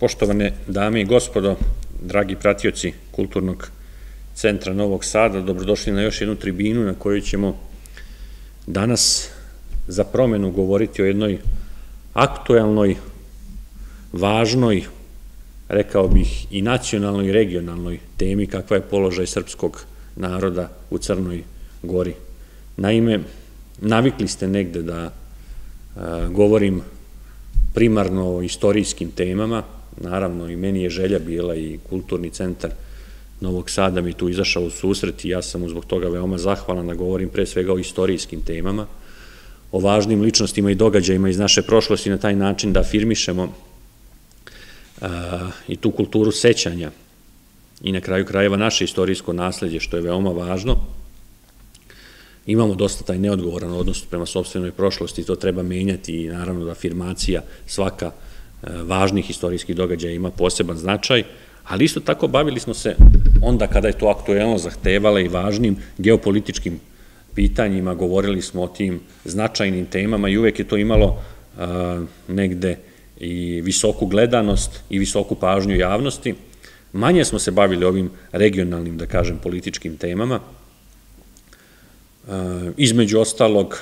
Poštovane dame i gospodo, dragi pratioci Kulturnog centra Novog Sada, dobrodošli na još jednu tribinu na kojoj ćemo danas za promenu govoriti o jednoj aktuelnoj, važnoj, rekao bih i nacionalnoj i regionalnoj temi kakva je položaj srpskog naroda u Crnoj Gori. Naime, navikli ste negde da govorim primarno o istorijskim temama, naravno i meni je želja bila i kulturni centar Novog Sada mi tu izašao u susret i ja sam zbog toga veoma zahvalan da govorim pre svega o istorijskim temama, o važnim ličnostima i događajima iz naše prošlosti na taj način da afirmišemo i tu kulturu sećanja i na kraju krajeva naše istorijsko nasledđe, što je veoma važno. Imamo dosta taj neodgovoran odnos prema sobstvenoj prošlosti, to treba menjati i naravno da afirmacija svaka važnih istorijskih događaja ima poseban značaj, ali isto tako bavili smo se onda kada je to aktuelno zahtevala i važnim geopolitičkim pitanjima, govorili smo o tim značajnim temama i uvek je to imalo negde i visoku gledanost i visoku pažnju javnosti. Manje smo se bavili ovim regionalnim, da kažem, političkim temama. Između ostalog,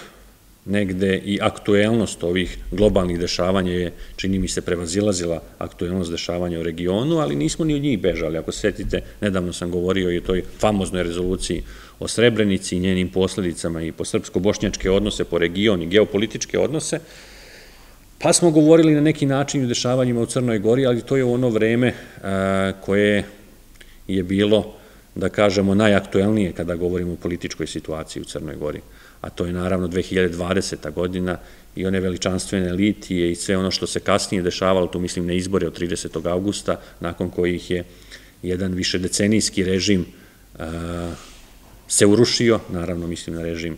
negde i aktuelnost ovih globalnih dešavanja je, čini mi se, prevazilazila aktuelnost dešavanja u regionu, ali nismo ni od njih bežali. Ako setite, nedavno sam govorio i o toj famoznoj rezoluciji o Srebrenici i njenim posledicama i po srpsko-bošnjačke odnose, po region i geopolitičke odnose, pa smo govorili na neki način o dešavanjima u Crnoj Gori, ali to je ono vreme koje je bilo, da kažemo, najaktuelnije kada govorimo o političkoj situaciji u Crnoj Gori a to je naravno 2020. godina i one veličanstvene litije i sve ono što se kasnije dešavalo, tu mislim na izbore od 30. augusta, nakon kojih je jedan višedecenijski režim se urušio, naravno mislim na režim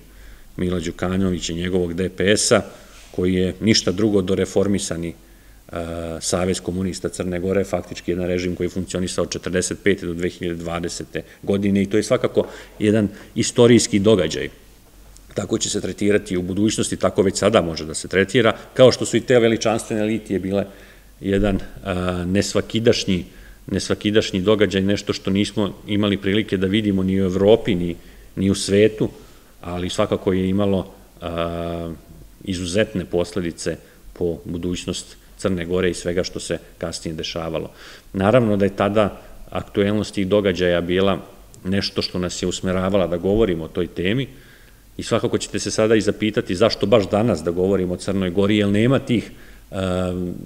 Mila Đukanovića i njegovog DPS-a, koji je ništa drugo do reformisani Savez komunista Crne Gore, faktički jedan režim koji je funkcionisao od 1945. do 2020. godine i to je svakako jedan istorijski događaj tako će se tretirati u budućnosti, tako već sada može da se tretira, kao što su i te veličanstvene litije bile jedan nesvakidašnji, nesvakidašnji događaj, nešto što nismo imali prilike da vidimo ni u Evropi, ni, ni u svetu, ali svakako je imalo izuzetne posledice po budućnost Crne Gore i svega što se kasnije dešavalo. Naravno da je tada aktuelnost tih događaja bila nešto što nas je usmeravala da govorimo o toj temi, I svakako ćete se sada i zapitati zašto baš danas da govorimo o Crnoj Gori, jer nema tih e,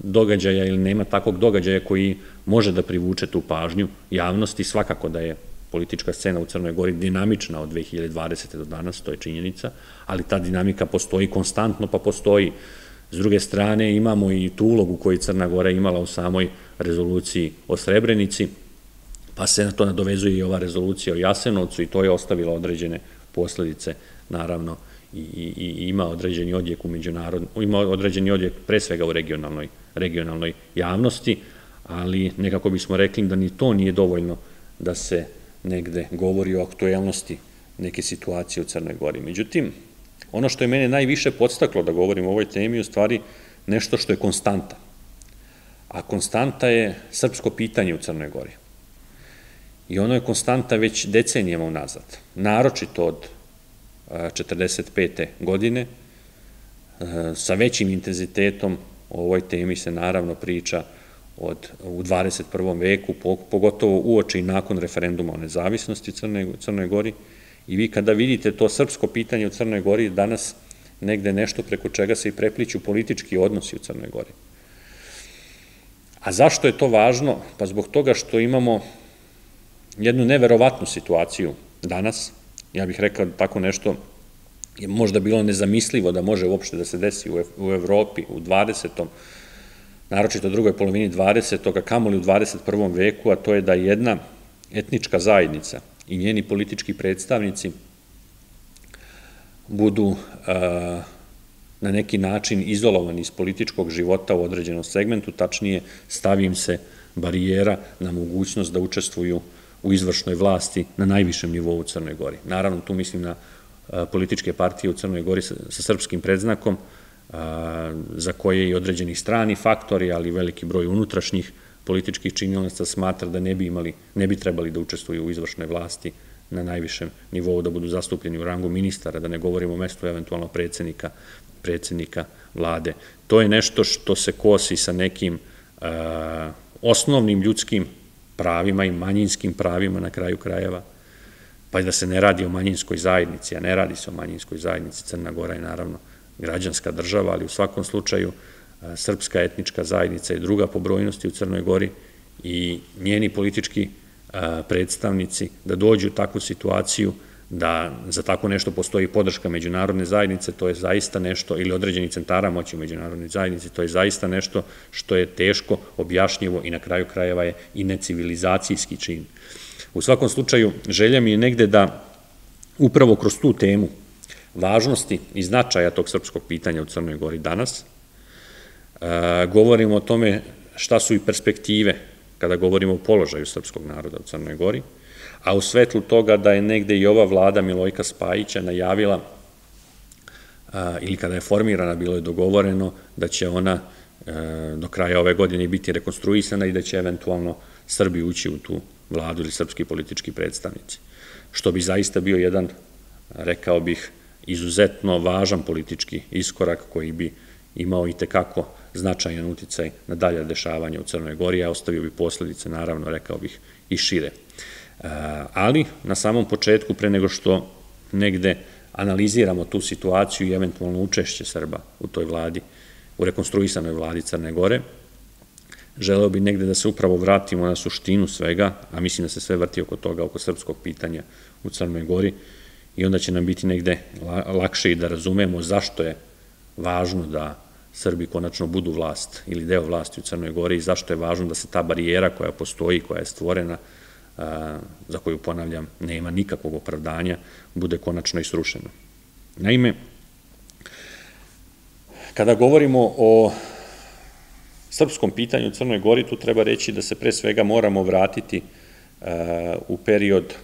događaja ili nema takvog događaja koji može da privuče tu pažnju javnosti. Svakako da je politička scena u Crnoj Gori dinamična od 2020. do danas, to je činjenica, ali ta dinamika postoji konstantno, pa postoji. S druge strane, imamo i tu ulogu koju Crna Gora imala u samoj rezoluciji o Srebrenici, pa se na to nadovezuje i ova rezolucija o Jasenovcu i to je ostavila određene posledice naravno i, i, ima određeni odjek u međunarodnom, ima određeni odjek pre svega u regionalnoj, regionalnoj javnosti, ali nekako bismo rekli da ni to nije dovoljno da se negde govori o aktuelnosti neke situacije u Crnoj Gori. Međutim, ono što je mene najviše podstaklo da govorim o ovoj temi je u stvari nešto što je konstanta. A konstanta je srpsko pitanje u Crnoj Gori. I ono je konstanta već decenijama unazad. Naročito od 45. godine. Sa većim intenzitetom o ovoj temi se naravno priča od, u 21. veku, pogotovo uoči i nakon referenduma o nezavisnosti Crne, Crnoj Gori. I vi kada vidite to srpsko pitanje u Crnoj Gori, danas negde nešto preko čega se i prepliću politički odnosi u Crnoj Gori. A zašto je to važno? Pa zbog toga što imamo jednu neverovatnu situaciju danas, ja bih rekao tako nešto je možda bilo nezamislivo da može uopšte da se desi u Evropi u 20. naročito drugoj polovini 20. a kamoli u 21. veku, a to je da jedna etnička zajednica i njeni politički predstavnici budu na neki način izolovani iz političkog života u određenom segmentu, tačnije stavim se barijera na mogućnost da učestvuju u izvršnoj vlasti na najvišem nivou u Crnoj Gori. Naravno, tu mislim na političke partije u Crnoj Gori sa, srpskim predznakom, za koje i određeni strani faktori, ali veliki broj unutrašnjih političkih činilaca smatra da ne bi imali, ne bi trebali da učestvuju u izvršnoj vlasti na najvišem nivou, da budu zastupljeni u rangu ministara, da ne govorimo o mestu eventualno predsednika, predsednika vlade. To je nešto što se kosi sa nekim osnovnim ljudskim pravima i manjinskim pravima na kraju krajeva, pa da se ne radi o manjinskoj zajednici, a ne radi se o manjinskoj zajednici, Crna Gora je naravno građanska država, ali u svakom slučaju srpska etnička zajednica je druga po brojnosti u Crnoj Gori i njeni politički predstavnici da dođu u takvu situaciju da za tako nešto postoji podrška međunarodne zajednice, to je zaista nešto, ili određeni centara moći u međunarodnoj zajednici, to je zaista nešto što je teško objašnjivo i na kraju krajeva je i necivilizacijski čin. U svakom slučaju, želja mi je negde da upravo kroz tu temu važnosti i značaja tog srpskog pitanja u Crnoj Gori danas, govorimo o tome šta su i perspektive kada govorimo o položaju srpskog naroda u Crnoj Gori, a u svetlu toga da je negde i ova vlada Milojka Spajića najavila, ili kada je formirana, bilo je dogovoreno da će ona do kraja ove godine biti rekonstruisana i da će eventualno Srbi ući u tu vladu ili srpski politički predstavnici. Što bi zaista bio jedan, rekao bih, izuzetno važan politički iskorak koji bi imao i tekako značajan uticaj na dalje dešavanje u Crnoj Gori, a ostavio bi posledice, naravno, rekao bih, i šire. E, ali, na samom početku, pre nego što negde analiziramo tu situaciju i eventualno učešće Srba u toj vladi, u rekonstruisanoj vladi Crne Gore, želeo bi negde da se upravo vratimo na suštinu svega, a mislim da se sve vrti oko toga, oko srpskog pitanja u Crnoj Gori, i onda će nam biti negde lakše i da razumemo zašto je važno da Srbi konačno budu vlast ili deo vlasti u Crnoj Gori i zašto je važno da se ta barijera koja postoji, koja je stvorena, za koju, ponavljam, nema nikakvog opravdanja, bude konačno i srušena. Naime, kada govorimo o srpskom pitanju u Crnoj Gori, tu treba reći da se pre svega moramo vratiti u period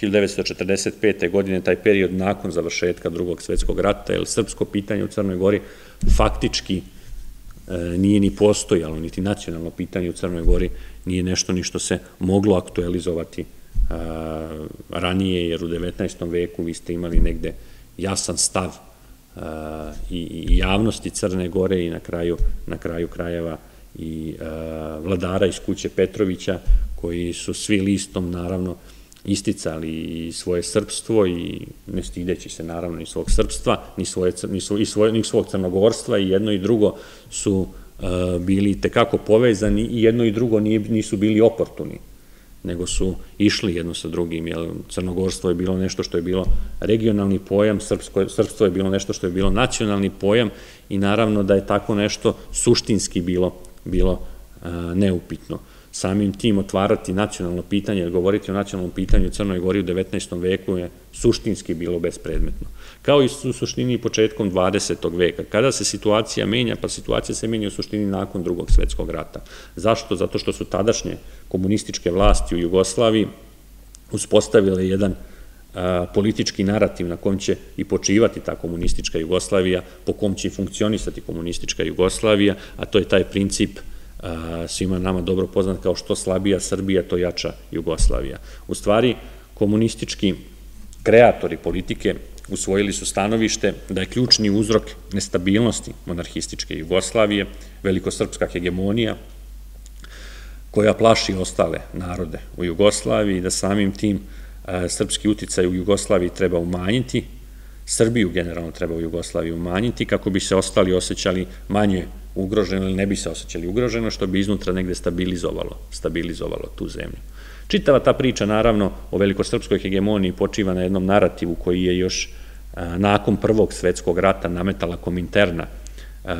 1945. godine, taj period nakon završetka drugog svetskog rata, jer srpsko pitanje u Crnoj Gori faktički e, nije ni postojalo, niti nacionalno pitanje u Crnoj Gori nije nešto ni što se moglo aktualizovati ranije, jer u 19. veku vi ste imali negde jasan stav i javnosti Crne Gore i na kraju, na kraju krajeva i vladara iz kuće Petrovića, koji su svi listom, naravno, isticali i svoje srpstvo i ne stideći se naravno ni svog srpstva, ni, svoje, ni, svoje, ni svog crnogorstva i jedno i drugo su bili tekako povezani i jedno i drugo nisu bili oportuni, nego su išli jedno sa drugim, jer crnogorstvo je bilo nešto što je bilo regionalni pojam, srpstvo je bilo nešto što je bilo nacionalni pojam i naravno da je tako nešto suštinski bilo, bilo neupitno samim tim otvarati nacionalno pitanje, govoriti o nacionalnom pitanju u Crnoj Gori u 19. veku je suštinski bilo bespredmetno. Kao i u suštini početkom 20. veka. Kada se situacija menja, pa situacija se menja u suštini nakon drugog svetskog rata. Zašto? Zato što su tadašnje komunističke vlasti u Jugoslaviji uspostavile jedan politički narativ na kom će i počivati ta komunistička Jugoslavija, po kom će i funkcionisati komunistička Jugoslavija, a to je taj princip svima nama dobro poznat kao što slabija Srbija, to jača Jugoslavija. U stvari, komunistički kreatori politike usvojili su stanovište da je ključni uzrok nestabilnosti monarhističke Jugoslavije, velikosrpska hegemonija, koja plaši ostale narode u Jugoslaviji, da samim tim srpski uticaj u Jugoslaviji treba umanjiti, Srbiju generalno treba u Jugoslaviji umanjiti, kako bi se ostali osjećali manje ugroženo ili ne bi se osjećali ugroženo, što bi iznutra negde stabilizovalo, stabilizovalo tu zemlju. Čitava ta priča, naravno, o velikosrpskoj hegemoniji počiva na jednom narativu koji je još nakon Prvog svetskog rata nametala kominterna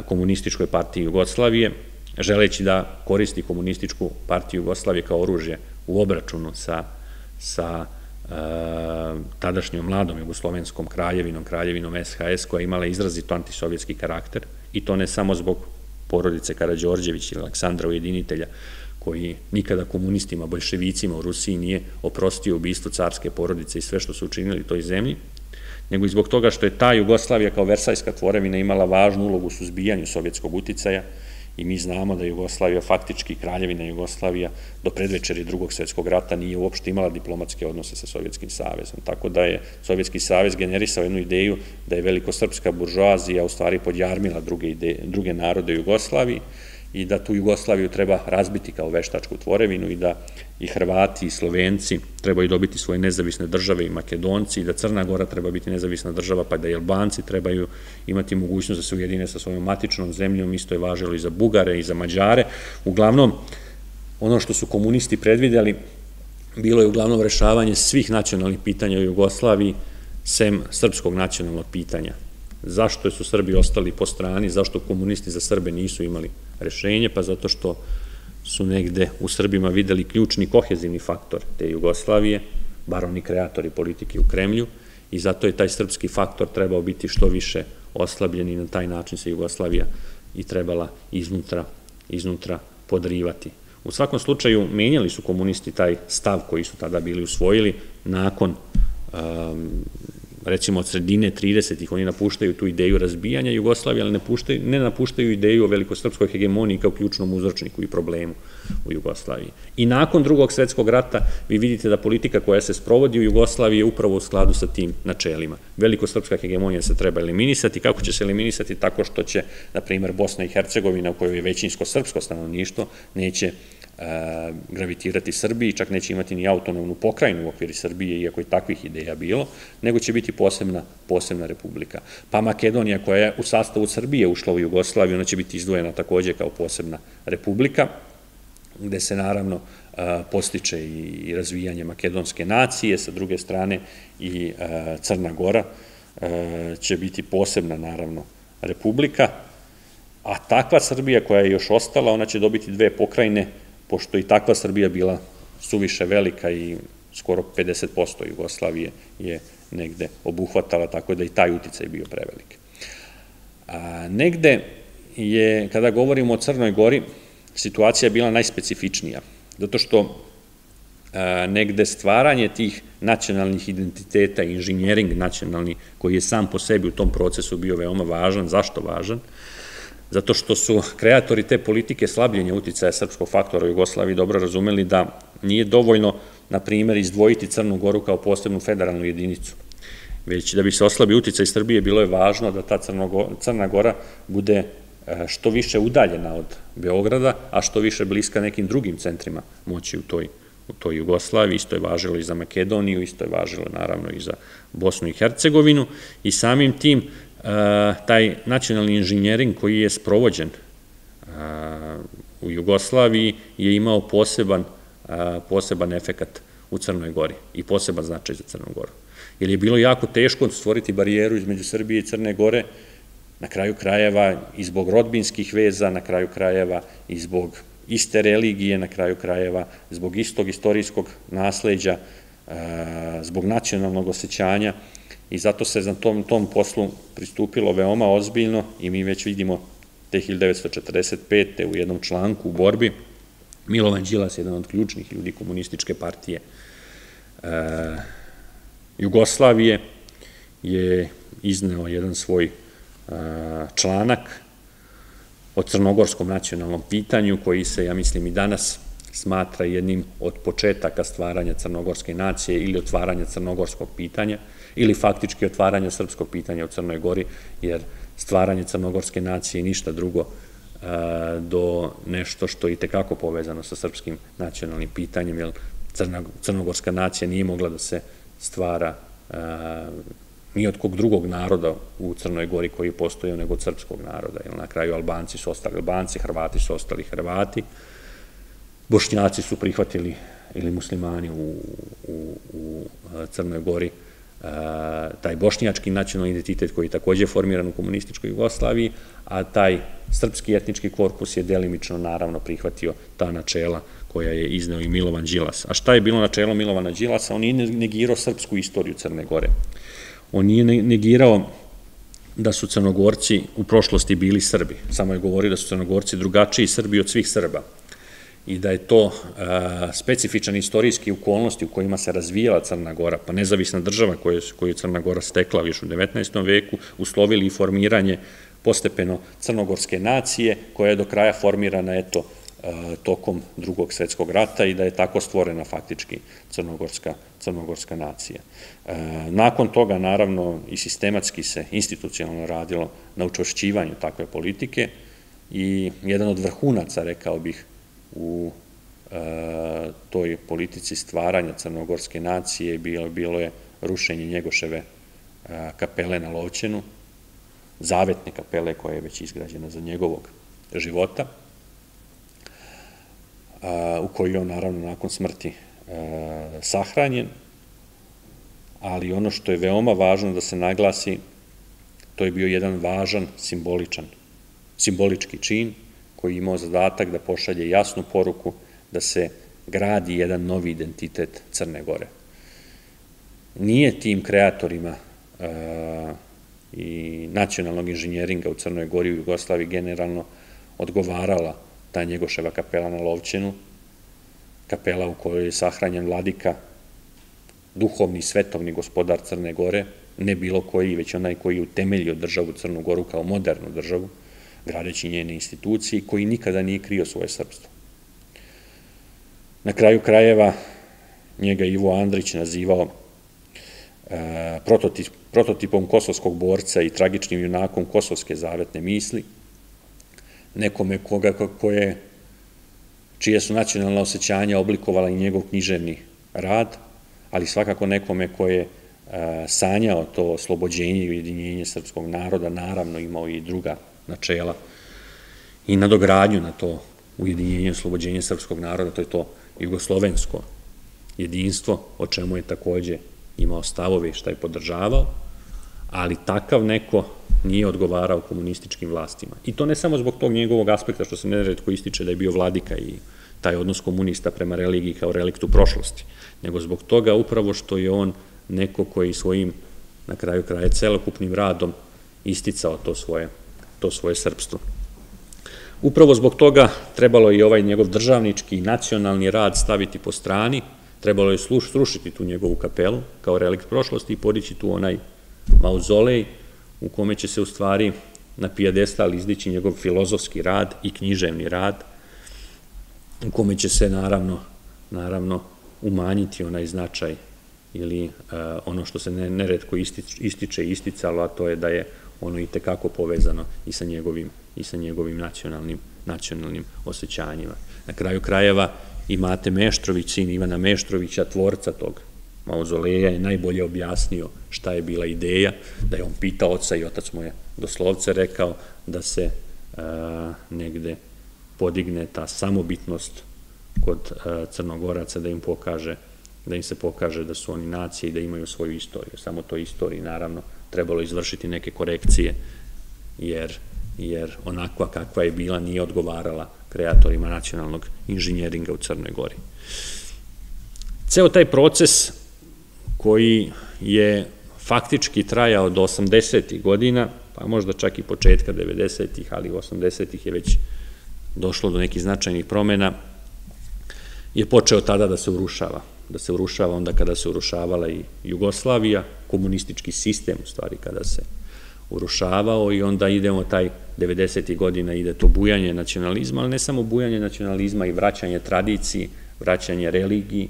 komunističkoj partiji Jugoslavije, želeći da koristi komunističku partiju Jugoslavije kao oružje u obračunu sa, sa tadašnjom mladom jugoslovenskom kraljevinom, kraljevinom SHS, koja je imala izrazito antisovjetski karakter, i to ne samo zbog porodice Karadžorđević ili Aleksandra Ujedinitelja, koji nikada komunistima, bolševicima u Rusiji nije oprostio ubistvo carske porodice i sve što su učinili toj zemlji, nego i zbog toga što je ta Jugoslavija kao versajska tvorevina imala važnu ulogu u suzbijanju sovjetskog uticaja i mi znamo da Jugoslavija, faktički kraljevina Jugoslavija, do predvečeri drugog svetskog rata nije uopšte imala diplomatske odnose sa Sovjetskim savezom. Tako da je Sovjetski savez generisao jednu ideju da je velikosrpska buržoazija u stvari podjarmila druge, druge narode Jugoslaviji i da tu Jugoslaviju treba razbiti kao veštačku tvorevinu i da i Hrvati i Slovenci trebaju dobiti svoje nezavisne države i Makedonci i da Crna Gora treba biti nezavisna država pa da i Albanci trebaju imati mogućnost da se ujedine sa svojom matičnom zemljom, isto je važilo i za Bugare i za Mađare. Uglavnom, ono što su komunisti predvideli bilo je uglavnom rešavanje svih nacionalnih pitanja u Jugoslaviji sem srpskog nacionalnog pitanja. Zašto su Srbi ostali po strani, zašto komunisti za Srbe nisu imali rešenje, pa zato što su negde u Srbima videli ključni kohezivni faktor te Jugoslavije, bar oni kreatori politike u Kremlju, i zato je taj srpski faktor trebao biti što više oslabljen i na taj način se Jugoslavija i trebala iznutra, iznutra podrivati. U svakom slučaju menjali su komunisti taj stav koji su tada bili usvojili nakon um, recimo od sredine 30-ih, oni napuštaju tu ideju razbijanja Jugoslavije, ali ne, puštaju, ne napuštaju ideju o velikosrpskoj hegemoniji kao ključnom uzročniku i problemu u Jugoslaviji. I nakon drugog svetskog rata vi vidite da politika koja se sprovodi u Jugoslaviji je upravo u skladu sa tim načelima. Velikosrpska hegemonija se treba eliminisati. Kako će se eliminisati? Tako što će, na primer, Bosna i Hercegovina, u kojoj je većinsko srpsko stanovništvo, neće gravitirati Srbiji, čak neće imati ni autonomnu pokrajinu u okviri Srbije, iako je takvih ideja bilo, nego će biti posebna, posebna republika. Pa Makedonija koja je u sastavu Srbije ušla u Jugoslaviju, ona će biti izdvojena takođe kao posebna republika, gde se naravno postiče i razvijanje makedonske nacije, sa druge strane i Crna Gora će biti posebna naravno republika, a takva Srbija koja je još ostala, ona će dobiti dve pokrajine, pošto i takva Srbija bila suviše velika i skoro 50% Jugoslavije je negde obuhvatala, tako da i taj uticaj bio prevelik. A, negde je, kada govorimo o Crnoj Gori, situacija je bila najspecifičnija, zato što a, negde stvaranje tih nacionalnih identiteta, inženjering nacionalni, koji je sam po sebi u tom procesu bio veoma važan, zašto važan? Zato što su kreatori te politike slabljenja uticaja srpskog faktora u Jugoslaviji dobro razumeli da nije dovoljno, na primjer, izdvojiti Crnu Goru kao posebnu federalnu jedinicu, već da bi se oslabio uticaj Srbije, bilo je važno da ta Crna Gora bude e, što više udaljena od Beograda, a što više bliska nekim drugim centrima moći u toj, u toj Jugoslaviji, isto je važilo i za Makedoniju, isto je važilo naravno i za Bosnu i Hercegovinu. I samim tim taj nacionalni inženjering koji je sprovođen u Jugoslaviji je imao poseban, poseban efekat u Crnoj Gori i poseban značaj za Crnu Goru. Jer je bilo jako teško stvoriti barijeru između Srbije i Crne Gore, na kraju krajeva i zbog rodbinskih veza, na kraju krajeva i zbog iste religije, na kraju krajeva, zbog istog istorijskog nasleđa, zbog nacionalnog osjećanja, i zato se za tom, tom poslu pristupilo veoma ozbiljno i mi već vidimo te 1945. u jednom članku u borbi Milovan Đilas, jedan od ključnih ljudi komunističke partije e, Jugoslavije, je izneo jedan svoj e, članak o crnogorskom nacionalnom pitanju koji se, ja mislim, i danas smatra jednim od početaka stvaranja crnogorske nacije ili otvaranja crnogorskog pitanja ili faktički otvaranja srpskog pitanja u Crnoj Gori, jer stvaranje crnogorske nacije je ništa drugo e, do nešto što je i tekako povezano sa srpskim nacionalnim pitanjem, jer crnogorska nacija nije mogla da se stvara e, ni od kog drugog naroda u Crnoj Gori koji je postojao nego od srpskog naroda, jer na kraju Albanci su ostali Albanci, Hrvati su ostali Hrvati, Bošnjaci su prihvatili ili muslimani u, u, u Crnoj Gori taj bošnjački nacionalni identitet koji je takođe formiran u komunističkoj Jugoslaviji, a taj srpski etnički korpus je delimično naravno prihvatio ta načela koja je izneo i Milovan Đilas. A šta je bilo načelo Milovana Đilasa? On nije negirao srpsku istoriju Crne Gore. On nije negirao da su crnogorci u prošlosti bili Srbi. Samo je govorio da su crnogorci drugačiji Srbi od svih Srba i da je to specifičan istorijski okolnosti u kojima se razvijala Crna Gora, pa nezavisna država koju, koju Crna Gora stekla još u 19. veku, uslovili i formiranje postepeno crnogorske nacije, koja je do kraja formirana, eto, tokom drugog svetskog rata i da je tako stvorena faktički crnogorska, crnogorska nacija. Nakon toga, naravno, i sistematski se institucionalno radilo na učvršćivanju takve politike i jedan od vrhunaca, rekao bih, u toj politici stvaranja crnogorske nacije bilo, bilo je rušenje Njegoševe kapele na Lovćenu, zavetne kapele koja je već izgrađena za njegovog života, u kojoj je on naravno nakon smrti sahranjen, ali ono što je veoma važno da se naglasi, to je bio jedan važan simboličan, simbolički čin koji je imao zadatak da pošalje jasnu poruku da se gradi jedan novi identitet Crne Gore. Nije tim kreatorima i nacionalnog inženjeringa u Crnoj Gori i Jugoslaviji generalno odgovarala ta Njegoševa kapela na Lovćenu, kapela u kojoj je sahranjen vladika, duhovni svetovni gospodar Crne Gore, ne bilo koji, već onaj koji je utemeljio državu Crnu Goru kao modernu državu, gradeći njene institucije i koji nikada nije krio svoje srpstvo. Na kraju krajeva njega Ivo Andrić nazivao e, prototipom kosovskog borca i tragičnim junakom kosovske zavetne misli, nekome koga, koje, čije su nacionalna osjećanja oblikovala i njegov književni rad, ali svakako nekome koje je sanjao to oslobođenje i ujedinjenje srpskog naroda, naravno imao i druga načela i nadogradnju na to ujedinjenje i oslobođenje srpskog naroda, to je to jugoslovensko jedinstvo, o čemu je takođe imao stavove šta je podržavao, ali takav neko nije odgovarao komunističkim vlastima. I to ne samo zbog tog njegovog aspekta što se neredko ističe da je bio vladika i taj odnos komunista prema religiji kao reliktu prošlosti, nego zbog toga upravo što je on neko koji svojim, na kraju kraja, celokupnim radom isticao to svoje, to svoje srpstvo. Upravo zbog toga trebalo je ovaj njegov državnički i nacionalni rad staviti po strani, trebalo je srušiti tu njegovu kapelu kao relikt prošlosti i podići tu onaj mauzolej u kome će se u stvari na pijadestal izdići njegov filozofski rad i književni rad, u kome će se naravno, naravno umanjiti onaj značaj ili e, ono što se neretko ističe i isticalo, a to je da je ono i tekako povezano i sa njegovim, i sa njegovim nacionalnim, nacionalnim osjećanjima. Na kraju krajeva imate Meštrović, sin Ivana Meštrovića, tvorca tog mauzoleja je najbolje objasnio šta je bila ideja, da je on pitao oca i otac mu je doslovce rekao da se negde podigne ta samobitnost kod crnogoraca, da im pokaže da im se pokaže da su oni nacije i da imaju svoju istoriju. Samo to istoriji, naravno, trebalo izvršiti neke korekcije, jer, jer onakva kakva je bila nije odgovarala kreatorima nacionalnog inženjeringa u Crnoj Gori. Ceo taj proces koji je faktički trajao do 80. godina, pa možda čak i početka 90. ali u 80. je već došlo do nekih značajnih promena, je počeo tada da se urušava. Da se urušava onda kada se urušavala i Jugoslavija, komunistički sistem u stvari kada se urušavao i onda idemo taj 90. godina ide to bujanje nacionalizma, ali ne samo bujanje nacionalizma i vraćanje tradiciji, vraćanje religiji,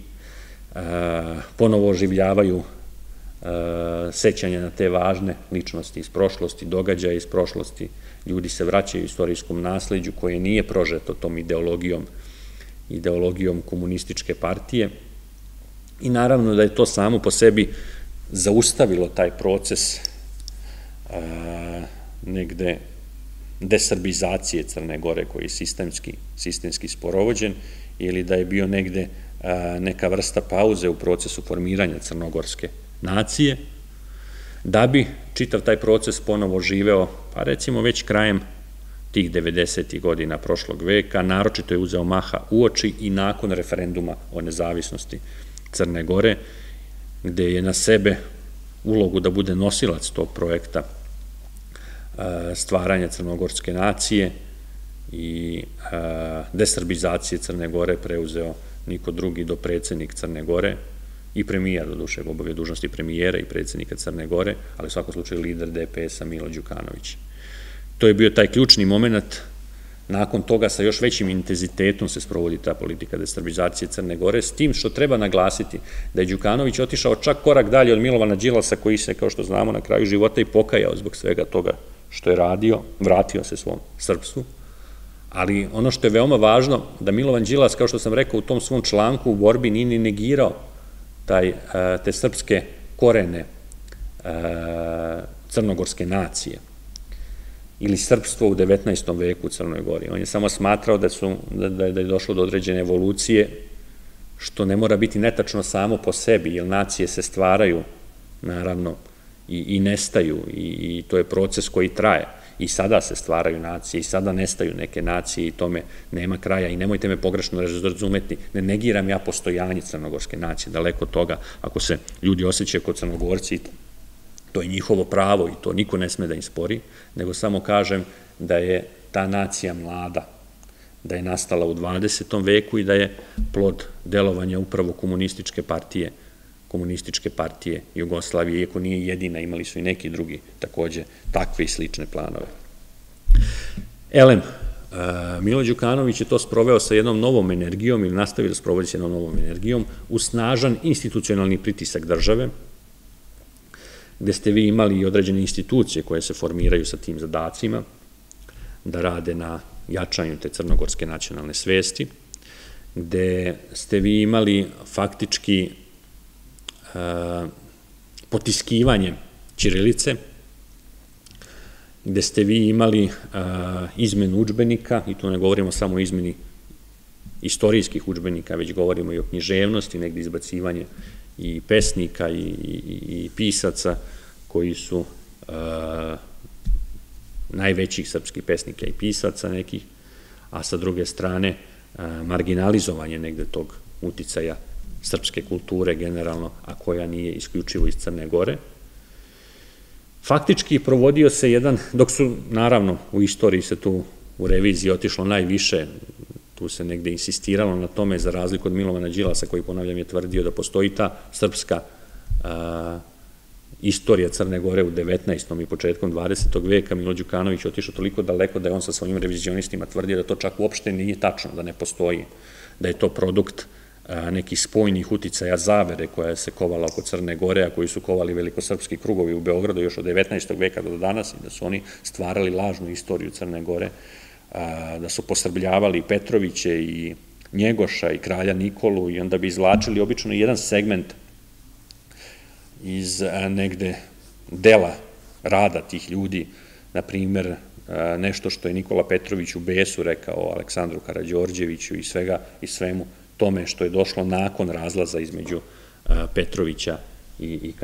ponovo oživljavaju sećanja na te važne ličnosti iz prošlosti, događaja iz prošlosti, ljudi se vraćaju istorijskom nasledđu koje nije prožeto tom ideologijom, ideologijom komunističke partije i naravno da je to samo po sebi zaustavilo taj proces negde desrbizacije Crne Gore koji je sistemski, sistemski sporovođen ili da je bio negde neka vrsta pauze u procesu formiranja crnogorske nacije, da bi čitav taj proces ponovo živeo, pa recimo već krajem tih 90. godina prošlog veka, naročito je uzeo maha u oči i nakon referenduma o nezavisnosti Crne Gore, gde je na sebe ulogu da bude nosilac tog projekta stvaranja crnogorske nacije i desrbizacije Crne Gore preuzeo niko drugi do predsednik Crne Gore i premijer, do duše, obavio dužnosti premijera i predsednika Crne Gore, ali u svakom slučaju lider DPS-a Milo Đukanović. to je bio taj ključni moment nakon toga sa još većim intenzitetom se sprovodi ta politika destrbizacije Crne Gore, s tim što treba naglasiti da je Đukanović otišao čak korak dalje od Milovana Đilasa koji se, kao što znamo, na kraju života i pokajao zbog svega toga što je radio, vratio se svom srpstvu, ali ono što je veoma važno, da Milovan Đilas, kao što sam rekao u tom svom članku u borbi, nije ni negirao taj, e, te srpske korene e, crnogorske nacije ili srpstvo u 19. veku u Crnoj Gori. On je samo smatrao da, su, da, da je došlo do određene evolucije, što ne mora biti netačno samo po sebi, jer nacije se stvaraju, naravno, i, i nestaju, i, i to je proces koji traje. I sada se stvaraju nacije, i sada nestaju neke nacije, i tome nema kraja. I nemojte me pogrešno razumeti, ne negiram ja postojanje crnogorske nacije, daleko od toga, ako se ljudi osjećaju kod crnogorci, To je njihovo pravo i to niko ne sme da im spori, nego samo kažem da je ta nacija mlada, da je nastala u 20. veku i da je plod delovanja upravo komunističke partije, komunističke partije Jugoslavije, iako nije jedina, imali su i neki drugi takođe takve i slične planove. Elem, e, Milo Đukanović je to sproveo sa jednom novom energijom ili nastavio da sprovodi sa jednom novom energijom u snažan institucionalni pritisak države, gde ste vi imali određene institucije koje se formiraju sa tim zadacima, da rade na jačanju te crnogorske nacionalne svesti, gde ste vi imali faktički uh, potiskivanje Ćirilice, gde ste vi imali uh, izmenu učbenika, i tu ne govorimo samo o izmeni istorijskih učbenika, već govorimo i o književnosti, negde izbacivanje i pesnika i, i, i pisaca koji su uh, najvećih srpskih pesnika i pisaca nekih, a sa druge strane uh, marginalizovanje negde tog uticaja srpske kulture generalno, a koja nije isključivo iz Crne Gore. Faktički provodio se jedan, dok su naravno u istoriji se tu u reviziji otišlo najviše tu se negde insistiralo na tome za razliku od Milovana Đilasa koji ponavljam je tvrdio da postoji ta srpska istorija Crne Gore u 19. i početkom 20. veka Milo Đukanović otišao toliko daleko da je on sa svojim revizionistima tvrdio da to čak uopšte nije tačno, da ne postoji, da je to produkt nekih spojnih uticaja zavere koja se kovala oko Crne Gore, a koji su kovali velikosrpski krugovi u Beogradu još od 19. veka do danas i da su oni stvarali lažnu istoriju Crne Gore, da su posrbljavali Petroviće i Njegoša i kralja Nikolu i onda bi izvlačili obično jedan segment iz negde dela rada tih ljudi, na primer nešto što je Nikola Petrović u Besu rekao Aleksandru Karadžorđeviću i svega i svemu tome što je došlo nakon razlaza između Petrovića i, i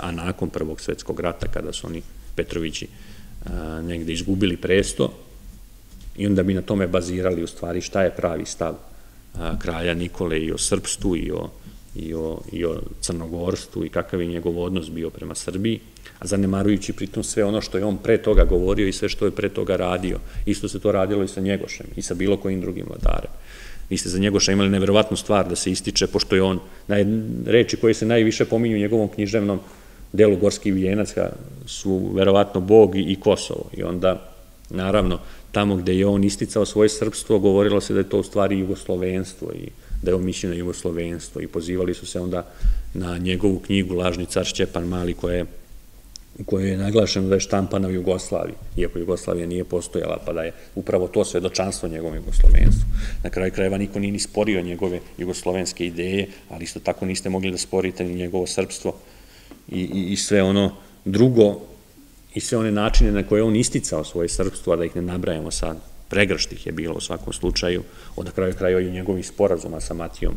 a nakon Prvog svetskog rata kada su oni Petrovići negde izgubili presto, i onda bi na tome bazirali u stvari šta je pravi stav kralja Nikole i o srpstvu i o, i o, i o crnogorstvu i kakav je njegov odnos bio prema Srbiji, a zanemarujući pritom sve ono što je on pre toga govorio i sve što je pre toga radio. Isto se to radilo i sa Njegošem i sa bilo kojim drugim vladarem. Vi ste za Njegoša imali neverovatnu stvar da se ističe, pošto je on, naj, reči koje se najviše pominju u njegovom književnom delu Gorski vijenac su verovatno Bog i Kosovo. I onda, naravno, tamo gde je on isticao svoje srpstvo, govorilo se da je to u stvari jugoslovenstvo i da je on mišljeno jugoslovenstvo i pozivali su se onda na njegovu knjigu Lažni car Šćepan Mali koja je u kojoj je naglašeno da je štampana u Jugoslaviji, iako Jugoslavija nije postojala, pa da je upravo to svedočanstvo njegovom jugoslovenstvu. Na kraju krajeva niko nije ni sporio njegove jugoslovenske ideje, ali isto tako niste mogli da sporite ni njegovo srpstvo i, i, i sve ono drugo i sve one načine na koje on isticao svoje srpstvo, a da ih ne nabrajamo sad, pregrštih je bilo u svakom slučaju, od kraju kraja i njegovih sporazuma sa Matijom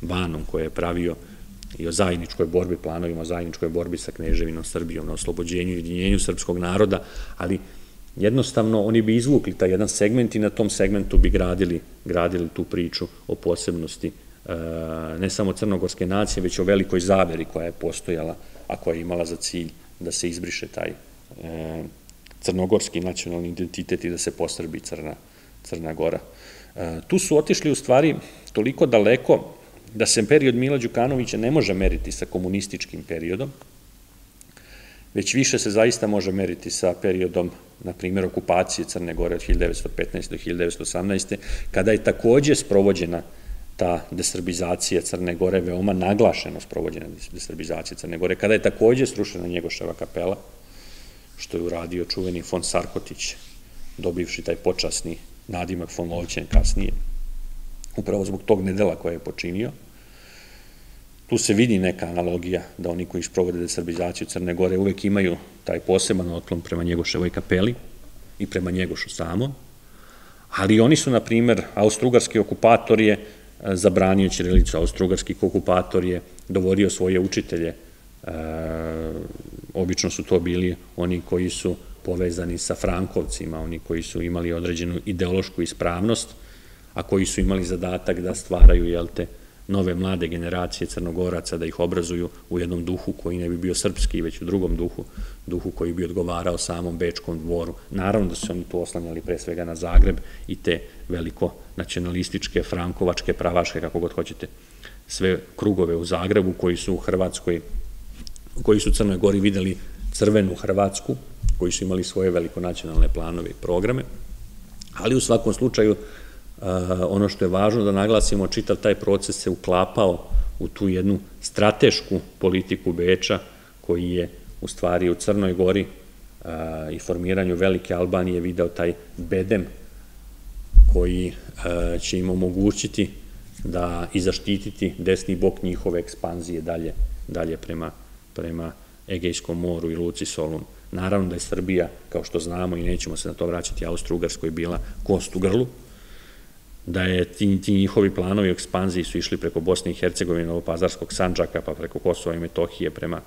Banom koje je pravio i o zajedničkoj borbi, planovima o zajedničkoj borbi sa Kneževinom Srbijom, na oslobođenju i jedinjenju srpskog naroda, ali jednostavno oni bi izvukli taj jedan segment i na tom segmentu bi gradili, gradili tu priču o posebnosti e, ne samo crnogorske nacije, već o velikoj zaveri koja je postojala, a koja je imala za cilj da se izbriše taj E, crnogorski nacionalni identitet i da se posrbi Crna, Crna Gora. E, tu su otišli u stvari toliko daleko da se period Mila Đukanovića ne može meriti sa komunističkim periodom, već više se zaista može meriti sa periodom, na primjer, okupacije Crne Gore od 1915. do 1918. kada je takođe sprovođena ta desrbizacija Crne Gore, veoma naglašeno sprovođena desrbizacija Crne Gore, kada je takođe srušena Njegoševa kapela, što je uradio čuveni von Sarkotić, dobivši taj počasni nadimak von Lovćen kasnije, upravo zbog tog nedela koje je počinio. Tu se vidi neka analogija da oni koji sprovode desrbizaciju Crne Gore uvek imaju taj poseban otklon prema Njegoševoj kapeli i prema Njegošu samom, ali oni su, na primer, austrougarski okupator je e, zabranio Ćirilicu, austrougarski okupator je dovodio svoje učitelje, e, obično su to bili oni koji su povezani sa Frankovcima, oni koji su imali određenu ideološku ispravnost, a koji su imali zadatak da stvaraju, jel te, nove mlade generacije crnogoraca, da ih obrazuju u jednom duhu koji ne bi bio srpski, već u drugom duhu, duhu koji bi odgovarao samom Bečkom dvoru. Naravno da su oni tu oslanjali pre svega na Zagreb i te veliko nacionalističke, frankovačke, pravaške, kako god hoćete, sve krugove u Zagrebu koji su u Hrvatskoj, koji su Crnoj Gori videli crvenu Hrvatsku, koji su imali svoje velikonacionalne planove i programe, ali u svakom slučaju ono što je važno da naglasimo, čitav taj proces se uklapao u tu jednu stratešku politiku Beča, koji je u stvari u Crnoj Gori i formiranju Velike Albanije video taj bedem koji će im omogućiti da i zaštititi desni bok njihove ekspanzije dalje, dalje prema, prema Egejskom moru i Luci Solun. Naravno da je Srbija, kao što znamo i nećemo se na to vraćati, Austro-Ugarskoj bila kost u grlu, da je ti, ti njihovi planovi u ekspanziji su išli preko Bosne i Hercegovine, Novopazarskog Sanđaka, pa preko Kosova i Metohije prema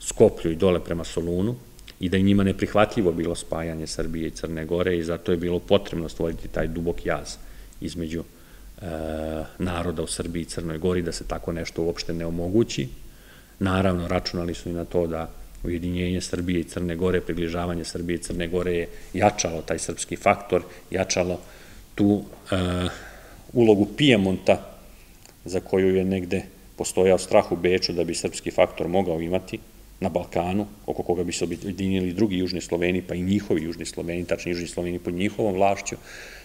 Skoplju i dole prema Solunu i da je njima neprihvatljivo bilo spajanje Srbije i Crne Gore i zato je bilo potrebno stvoriti taj dubok jaz između e, naroda u Srbiji i Crnoj Gori, da se tako nešto uopšte ne omogući. Naravno, računali su i na to da ujedinjenje Srbije i Crne Gore, približavanje Srbije i Crne Gore je jačalo taj srpski faktor, jačalo tu uh, ulogu Pijemonta za koju je negde postojao strah u Beču da bi srpski faktor mogao imati na Balkanu, oko koga bi se objedinili drugi južni Sloveni, pa i njihovi južni Sloveni, tačni južni Sloveni pod njihovom vlašću,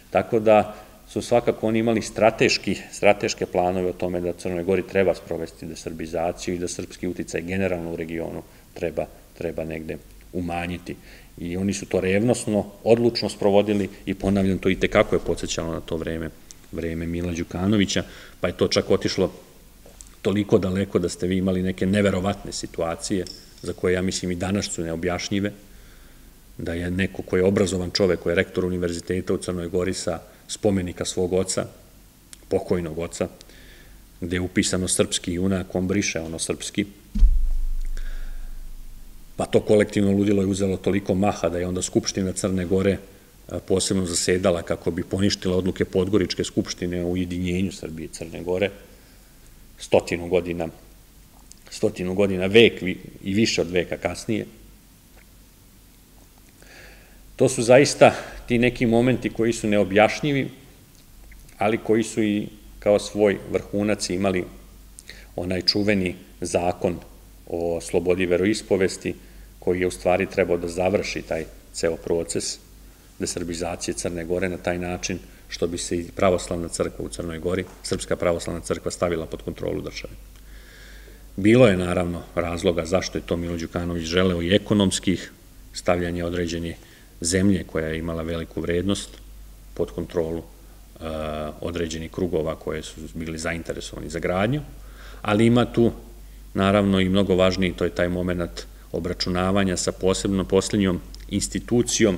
tako da su svakako oni imali strateški, strateške planove o tome da Crnoj Gori treba sprovesti desrbizaciju i da srpski uticaj generalno u regionu treba, treba negde umanjiti. I oni su to revnosno, odlučno sprovodili i ponavljam to i tekako je podsjećalo na to vreme, vreme Mila Đukanovića, pa je to čak otišlo toliko daleko da ste vi imali neke neverovatne situacije za koje ja mislim i danas su neobjašnjive, da je neko ko je obrazovan čovek, ko je rektor univerziteta u Crnoj Gori sa spomenika svog oca, pokojnog oca, gde je upisano srpski junak, on briše ono srpski, pa to kolektivno ludilo je uzelo toliko maha da je onda Skupština Crne Gore posebno zasedala kako bi poništila odluke Podgoričke skupštine o ujedinjenju Srbije i Crne Gore stotinu godina stotinu godina vek i više od veka kasnije. To su zaista ti neki momenti koji su neobjašnjivi, ali koji su i kao svoj vrhunac imali onaj čuveni zakon o slobodi veroispovesti, koji je u stvari trebao da završi taj ceo proces desrbizacije Crne Gore na taj način što bi se i pravoslavna crkva u Crnoj Gori, Srpska pravoslavna crkva stavila pod kontrolu države. Bilo je naravno razloga zašto je to Milo Đukanović želeo i ekonomskih, stavljanje određenje zemlje koja je imala veliku vrednost pod kontrolu uh, određenih krugova koje su bili zainteresovani za gradnju, ali ima tu naravno i mnogo važniji, to je taj moment obračunavanja sa posebno poslednjom institucijom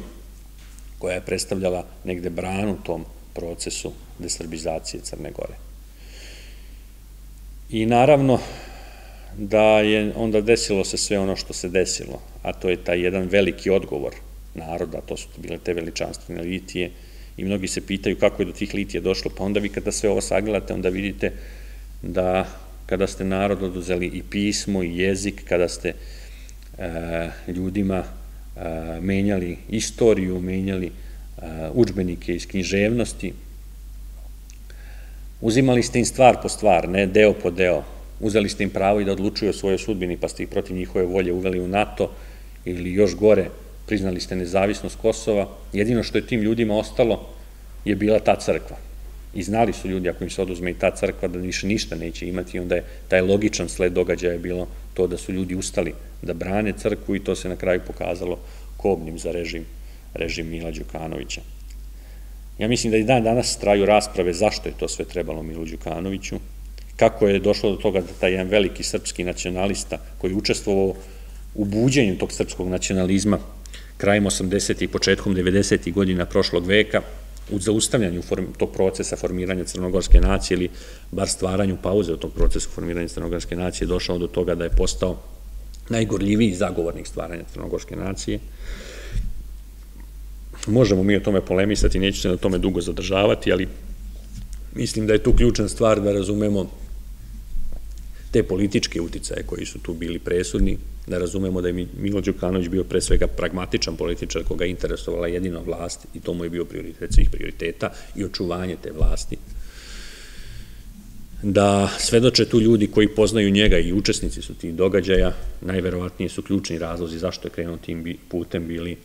koja je predstavljala negde branu tom procesu desrbizacije Crne Gore. I naravno da je onda desilo se sve ono što se desilo, a to je taj jedan veliki odgovor naroda, to su bile te veličanstvene litije, i mnogi se pitaju kako je do tih litije došlo, pa onda vi kada sve ovo sagledate, onda vidite da kada ste narod oduzeli i pismo i jezik, kada ste e, ljudima e, menjali istoriju, menjali e, učbenike iz književnosti, uzimali ste im stvar po stvar, ne deo po deo, uzeli ste im pravo i da odlučuju o svojoj sudbini, pa ste ih protiv njihove volje uveli u NATO ili još gore, priznali ste nezavisnost Kosova, jedino što je tim ljudima ostalo je bila ta crkva. I znali su ljudi, ako im se oduzme i ta crkva, da više ništa neće imati, onda je taj logičan sled događaja bilo to da su ljudi ustali da brane crkvu i to se na kraju pokazalo kobnim za režim, režim Mila Đukanovića. Ja mislim da i dan danas traju rasprave zašto je to sve trebalo Milu Đukanoviću, kako je došlo do toga da taj jedan veliki srpski nacionalista koji je učestvovao u buđenju tog srpskog nacionalizma krajem 80. i početkom 90. godina prošlog veka, u zaustavljanju tog procesa formiranja crnogorske nacije ili bar stvaranju pauze u tog procesa formiranja crnogorske nacije došao do toga da je postao najgorljiviji zagovornik stvaranja crnogorske nacije. Možemo mi o tome polemisati, neću se na tome dugo zadržavati, ali mislim da je tu ključna stvar da razumemo te političke uticaje koji su tu bili presudni, da razumemo da je Milo Đukanović bio pre svega pragmatičan političar koga je interesovala jedino vlast i to mu je bio prioritet svih prioriteta i očuvanje te vlasti. Da svedoče tu ljudi koji poznaju njega i učesnici su tih događaja, najverovatnije su ključni razlozi zašto je krenuo tim putem bili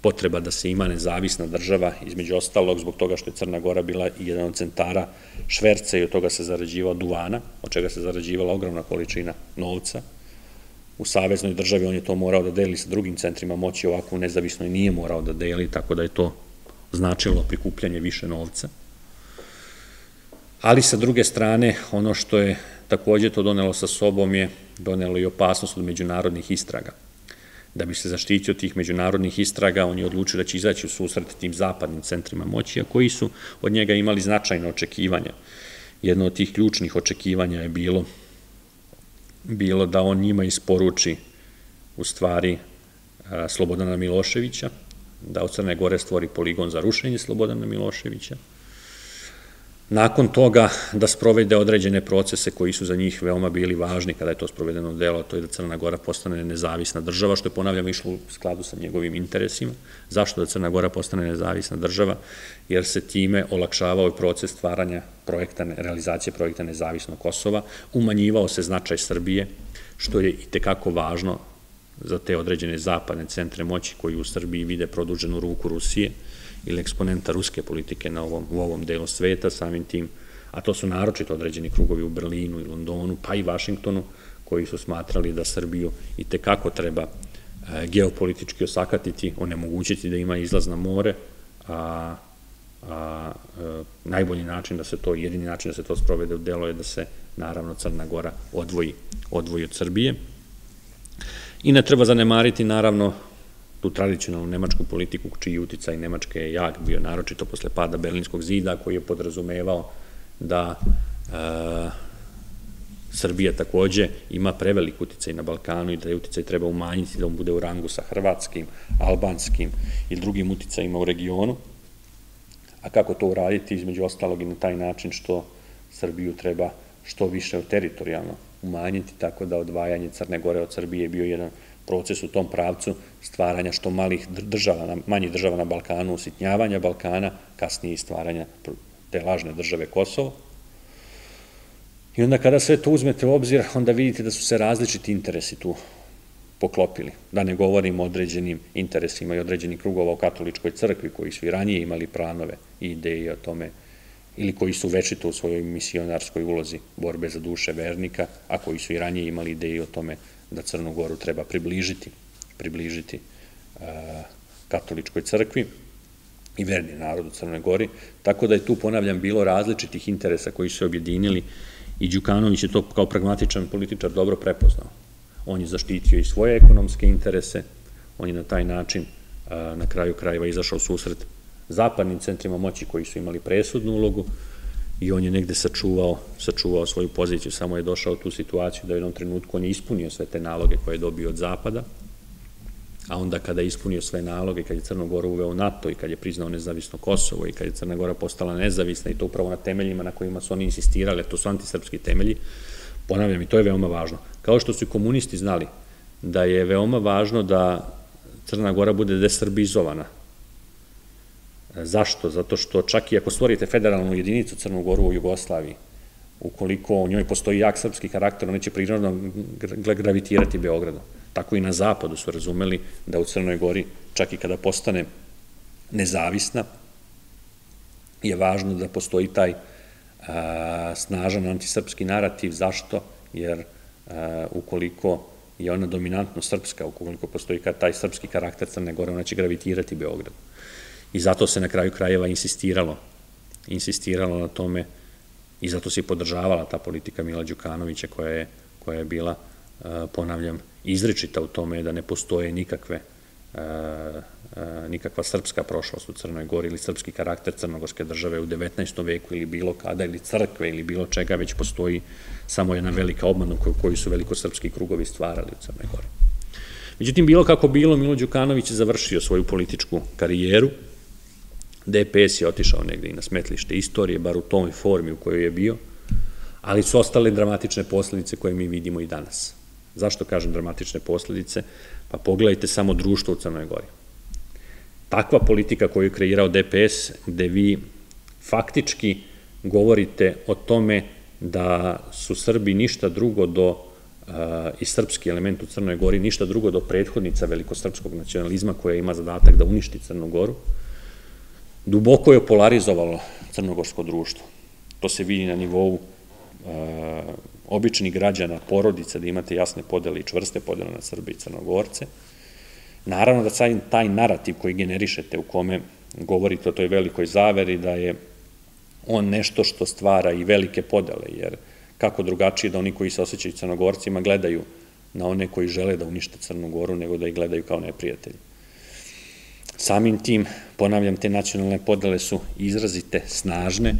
potreba da se ima nezavisna država, između ostalog zbog toga što je Crna Gora bila jedan od centara šverca i od toga se zarađivao duvana, od čega se zarađivala ogromna količina novca. U saveznoj državi on je to morao da deli sa drugim centrima moći, ovako u nezavisnoj nije morao da deli, tako da je to značilo prikupljanje više novca. Ali sa druge strane, ono što je takođe to donelo sa sobom je donelo i opasnost od međunarodnih istraga da bi se zaštitio tih međunarodnih istraga, on je odlučio da će izaći u susret tim zapadnim centrima moći, a koji su od njega imali značajne očekivanja. Jedno od tih ključnih očekivanja je bilo, bilo da on njima isporuči u stvari Slobodana Miloševića, da od Crne Gore stvori poligon za rušenje Slobodana Miloševića, Nakon toga da sprovede određene procese koji su za njih veoma bili važni kada je to sprovedeno delo, to je da Crna Gora postane nezavisna država, što je, ponavljam, išlo u skladu sa njegovim interesima. Zašto da Crna Gora postane nezavisna država? Jer se time olakšavao i proces stvaranja projekta, realizacije projekta nezavisnog Kosova, umanjivao se značaj Srbije, što je i tekako važno za te određene zapadne centre moći koji u Srbiji vide produženu ruku Rusije, ili eksponenta ruske politike na ovom, u ovom delu sveta, samim tim, a to su naročito određeni krugovi u Berlinu i Londonu, pa i Vašingtonu, koji su smatrali da Srbiju i tekako treba e, geopolitički osakatiti, onemogućiti da ima izlaz na more, a, a e, najbolji način da se to, jedini način da se to sprovede u delo je da se naravno Crna Gora odvoji, odvoji od Srbije. I ne treba zanemariti naravno tu tradicionalnu nemačku politiku, čiji uticaj Nemačke je jak bio, naročito posle pada Berlinskog zida, koji je podrazumevao da e, Srbija takođe ima prevelik uticaj na Balkanu i da je uticaj treba umanjiti, da on bude u rangu sa hrvatskim, albanskim i drugim uticajima u regionu. A kako to uraditi, između ostalog i na taj način što Srbiju treba što više teritorijalno umanjiti, tako da odvajanje Crne Gore od Srbije je bio jedan proces u tom pravcu stvaranja što malih država, manjih država na Balkanu, usitnjavanja Balkana, kasnije i stvaranja te lažne države Kosovo. I onda kada sve to uzmete u obzir, onda vidite da su se različiti interesi tu poklopili. Da ne govorim o određenim interesima i određenih krugova u katoličkoj crkvi koji su i ranije imali planove i ideje o tome ili koji su večito u svojoj misionarskoj ulozi borbe za duše vernika, a koji su i ranije imali ideje o tome da Crnu Goru treba približiti, približiti e, katoličkoj crkvi i verni narod u Crnoj Gori, tako da je tu, ponavljam, bilo različitih interesa koji su objedinili i Đukanović je to kao pragmatičan političar dobro prepoznao. On je zaštitio i svoje ekonomske interese, on je na taj način e, na kraju krajeva izašao susret zapadnim centrima moći koji su imali presudnu ulogu, i on je negde sačuvao, sačuvao svoju poziciju, samo je došao u tu situaciju da u jednom trenutku on je ispunio sve te naloge koje je dobio od Zapada, a onda kada je ispunio sve naloge, kad je Crnogora uveo NATO i kad je priznao nezavisno Kosovo i kad je Crna Gora postala nezavisna i to upravo na temeljima na kojima su oni insistirali, to su antisrpski temelji, ponavljam i to je veoma važno. Kao što su i komunisti znali da je veoma važno da Crna Gora bude desrbizovana, Zašto? Zato što čak i ako stvorite federalnu jedinicu Crnu Goru u Jugoslaviji, ukoliko u njoj postoji jak srpski karakter, oni će prirodno gravitirati Beogradom. tako i na zapadu su razumeli da u Crnoj Gori, čak i kada postane nezavisna, je važno da postoji taj snažan antisrpski narativ. Zašto? Jer ukoliko je ona dominantno srpska, ukoliko postoji taj srpski karakter Crne Gore, ona će gravitirati Beogradu. I zato se na kraju krajeva insistiralo, insistiralo na tome i zato se i podržavala ta politika Mila Đukanovića koja je, koja je bila, ponavljam, izričita u tome da ne postoje nikakve nikakva srpska prošlost u Crnoj Gori ili srpski karakter crnogorske države u 19. veku ili bilo kada, ili crkve ili bilo čega, već postoji samo jedna velika obmana koju, koju su velikosrpski krugovi stvarali u Crnoj Gori. Međutim, bilo kako bilo, Milo Đukanović je završio svoju političku karijeru, DPS je otišao negde i na smetlište istorije, bar u toj formi u kojoj je bio, ali su ostale dramatične posledice koje mi vidimo i danas. Zašto kažem dramatične posledice? Pa pogledajte samo društvo u Crnoj Gori. Takva politika koju je kreirao DPS, gde vi faktički govorite o tome da su Srbi ništa drugo do i srpski element u Crnoj Gori, ništa drugo do prethodnica velikosrpskog nacionalizma koja ima zadatak da uništi Crnu Goru, duboko je polarizovalo crnogorsko društvo. To se vidi na nivou običnih građana, porodica, da imate jasne podele i čvrste podele na Srbe i Crnogorce. Naravno da taj, taj narativ koji generišete u kome govorite o toj velikoj zaveri, da je on nešto što stvara i velike podele, jer kako drugačije da oni koji se osjećaju crnogorcima gledaju na one koji žele da unište Crnu Goru, nego da ih gledaju kao neprijatelji. Samim tim, ponavljam, te nacionalne podele su izrazite, snažne,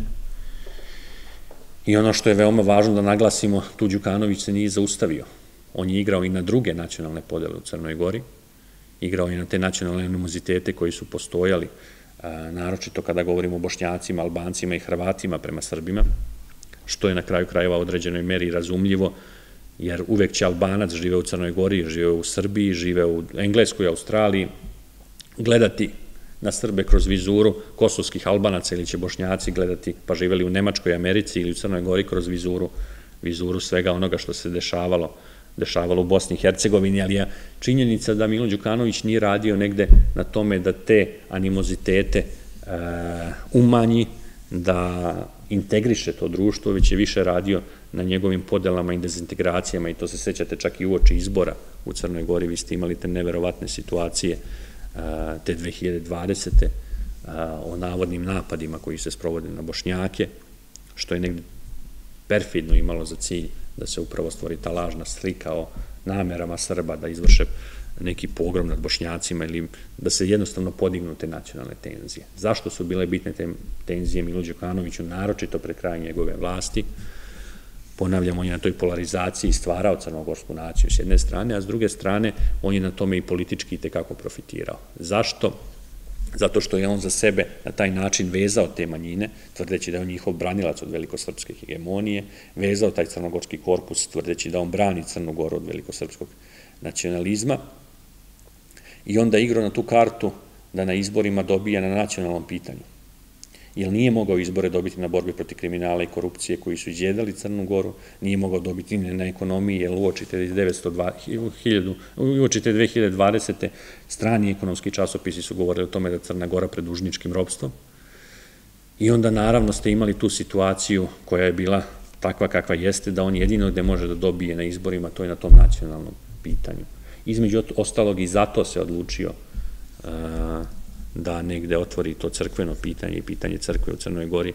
I ono što je veoma važno da naglasimo, tu Đukanović se nije zaustavio. On je igrao i na druge nacionalne podele u Crnoj Gori, igrao je na te nacionalne animozitete koji su postojali, naročito kada govorimo o bošnjacima, albancima i hrvatima prema Srbima, što je na kraju krajeva određenoj meri razumljivo, jer uvek će albanac žive u Crnoj Gori, žive u Srbiji, žive u Engleskoj, Australiji, gledati na Srbe kroz vizuru kosovskih albanaca ili će bošnjaci gledati, pa živeli u Nemačkoj, Americi ili u Crnoj Gori kroz vizuru, vizuru svega onoga što se dešavalo dešavalo u Bosni i Hercegovini, ali je činjenica da Milo Đukanović nije radio negde na tome da te animozitete e, umanji, da integriše to društvo, već je više radio na njegovim podelama i dezintegracijama i to se sećate čak i uoči izbora u Crnoj Gori, vi ste imali te neverovatne situacije te 2020. o navodnim napadima koji se sprovode na Bošnjake, što je negde perfidno imalo za cilj da se upravo stvori ta lažna slika o namerama Srba da izvrše neki pogrom nad Bošnjacima ili da se jednostavno podignu te nacionalne tenzije. Zašto su bile bitne te tenzije Milo Đukanoviću, naročito pre kraja njegove vlasti? Ponavljam, on je na toj polarizaciji stvarao crnogorsku naciju s jedne strane, a s druge strane on je na tome i politički tekako profitirao. Zašto? Zato što je on za sebe na taj način vezao te manjine, tvrdeći da je on njihov branilac od velikosrpske hegemonije, vezao taj crnogorski korpus, tvrdeći da on brani Crnogoru od velikosrpskog nacionalizma i onda igrao na tu kartu da na izborima dobija na nacionalnom pitanju jer nije mogao izbore dobiti na borbi protiv kriminala i korupcije koji su izjedali Crnu Goru, nije mogao dobiti ni na ekonomiji, jer uočite 1920, uočite 2020. strani ekonomski časopisi su govorili o tome da Crna Gora pred dužničkim robstvom. I onda naravno ste imali tu situaciju koja je bila takva kakva jeste, da on jedino gde može da dobije na izborima, to je na tom nacionalnom pitanju. Između ostalog i zato se odlučio da negde otvori to crkveno pitanje i pitanje crkve u Crnoj Gori,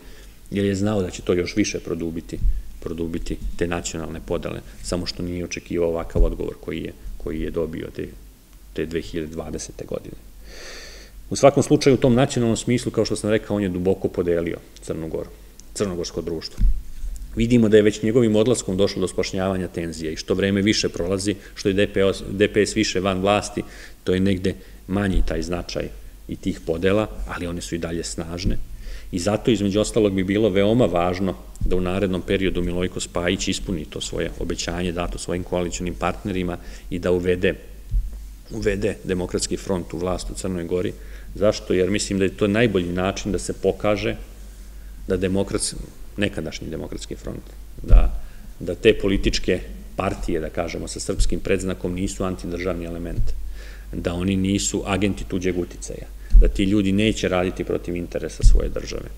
jer je znao da će to još više produbiti, produbiti te nacionalne podale, samo što nije očekivao ovakav odgovor koji je, koji je dobio te, te 2020. godine. U svakom slučaju, u tom nacionalnom smislu, kao što sam rekao, on je duboko podelio Crnu Goru, crnogorsko društvo. Vidimo da je već njegovim odlaskom došlo do spašnjavanja tenzija i što vreme više prolazi, što je DPS, DPS više van vlasti, to je negde manji taj značaj i tih podela, ali one su i dalje snažne. I zato, između ostalog, bi bilo veoma važno da u narednom periodu Milojko Spajić ispuni to svoje obećanje dato svojim koalicijnim partnerima i da uvede, uvede demokratski front u vlast u Crnoj Gori. Zašto? Jer mislim da je to najbolji način da se pokaže da demokratski, nekadašnji demokratski front, da, da te političke partije, da kažemo, sa srpskim predznakom nisu antidržavni element, da oni nisu agenti tuđeg uticaja, da ti ljudi neće raditi protiv interesa svoje države.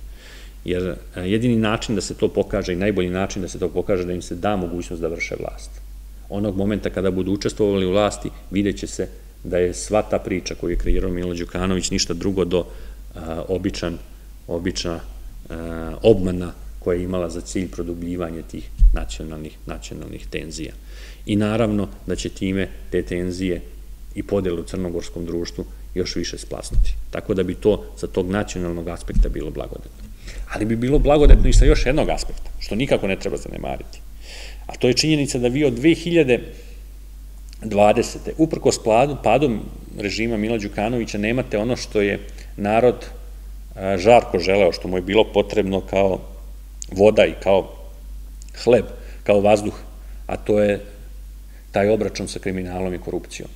Jer e, jedini način da se to pokaže i najbolji način da se to pokaže da im se da mogućnost da vrše vlast. Onog momenta kada budu učestvovali u vlasti, vidjet će se da je sva ta priča koju je kreirao Milo Đukanović ništa drugo do običan, obična obmana koja je imala za cilj produbljivanje tih nacionalnih, nacionalnih tenzija. I naravno da će time te tenzije i podele u crnogorskom društvu još više splasnuti. Tako da bi to sa tog nacionalnog aspekta bilo blagodetno. Ali bi bilo blagodetno i sa još jednog aspekta, što nikako ne treba zanemariti. A to je činjenica da vi od 2000 20. Uprko padom režima Mila Đukanovića nemate ono što je narod žarko želeo, što mu je bilo potrebno kao voda i kao hleb, kao vazduh, a to je taj obračun sa kriminalom i korupcijom.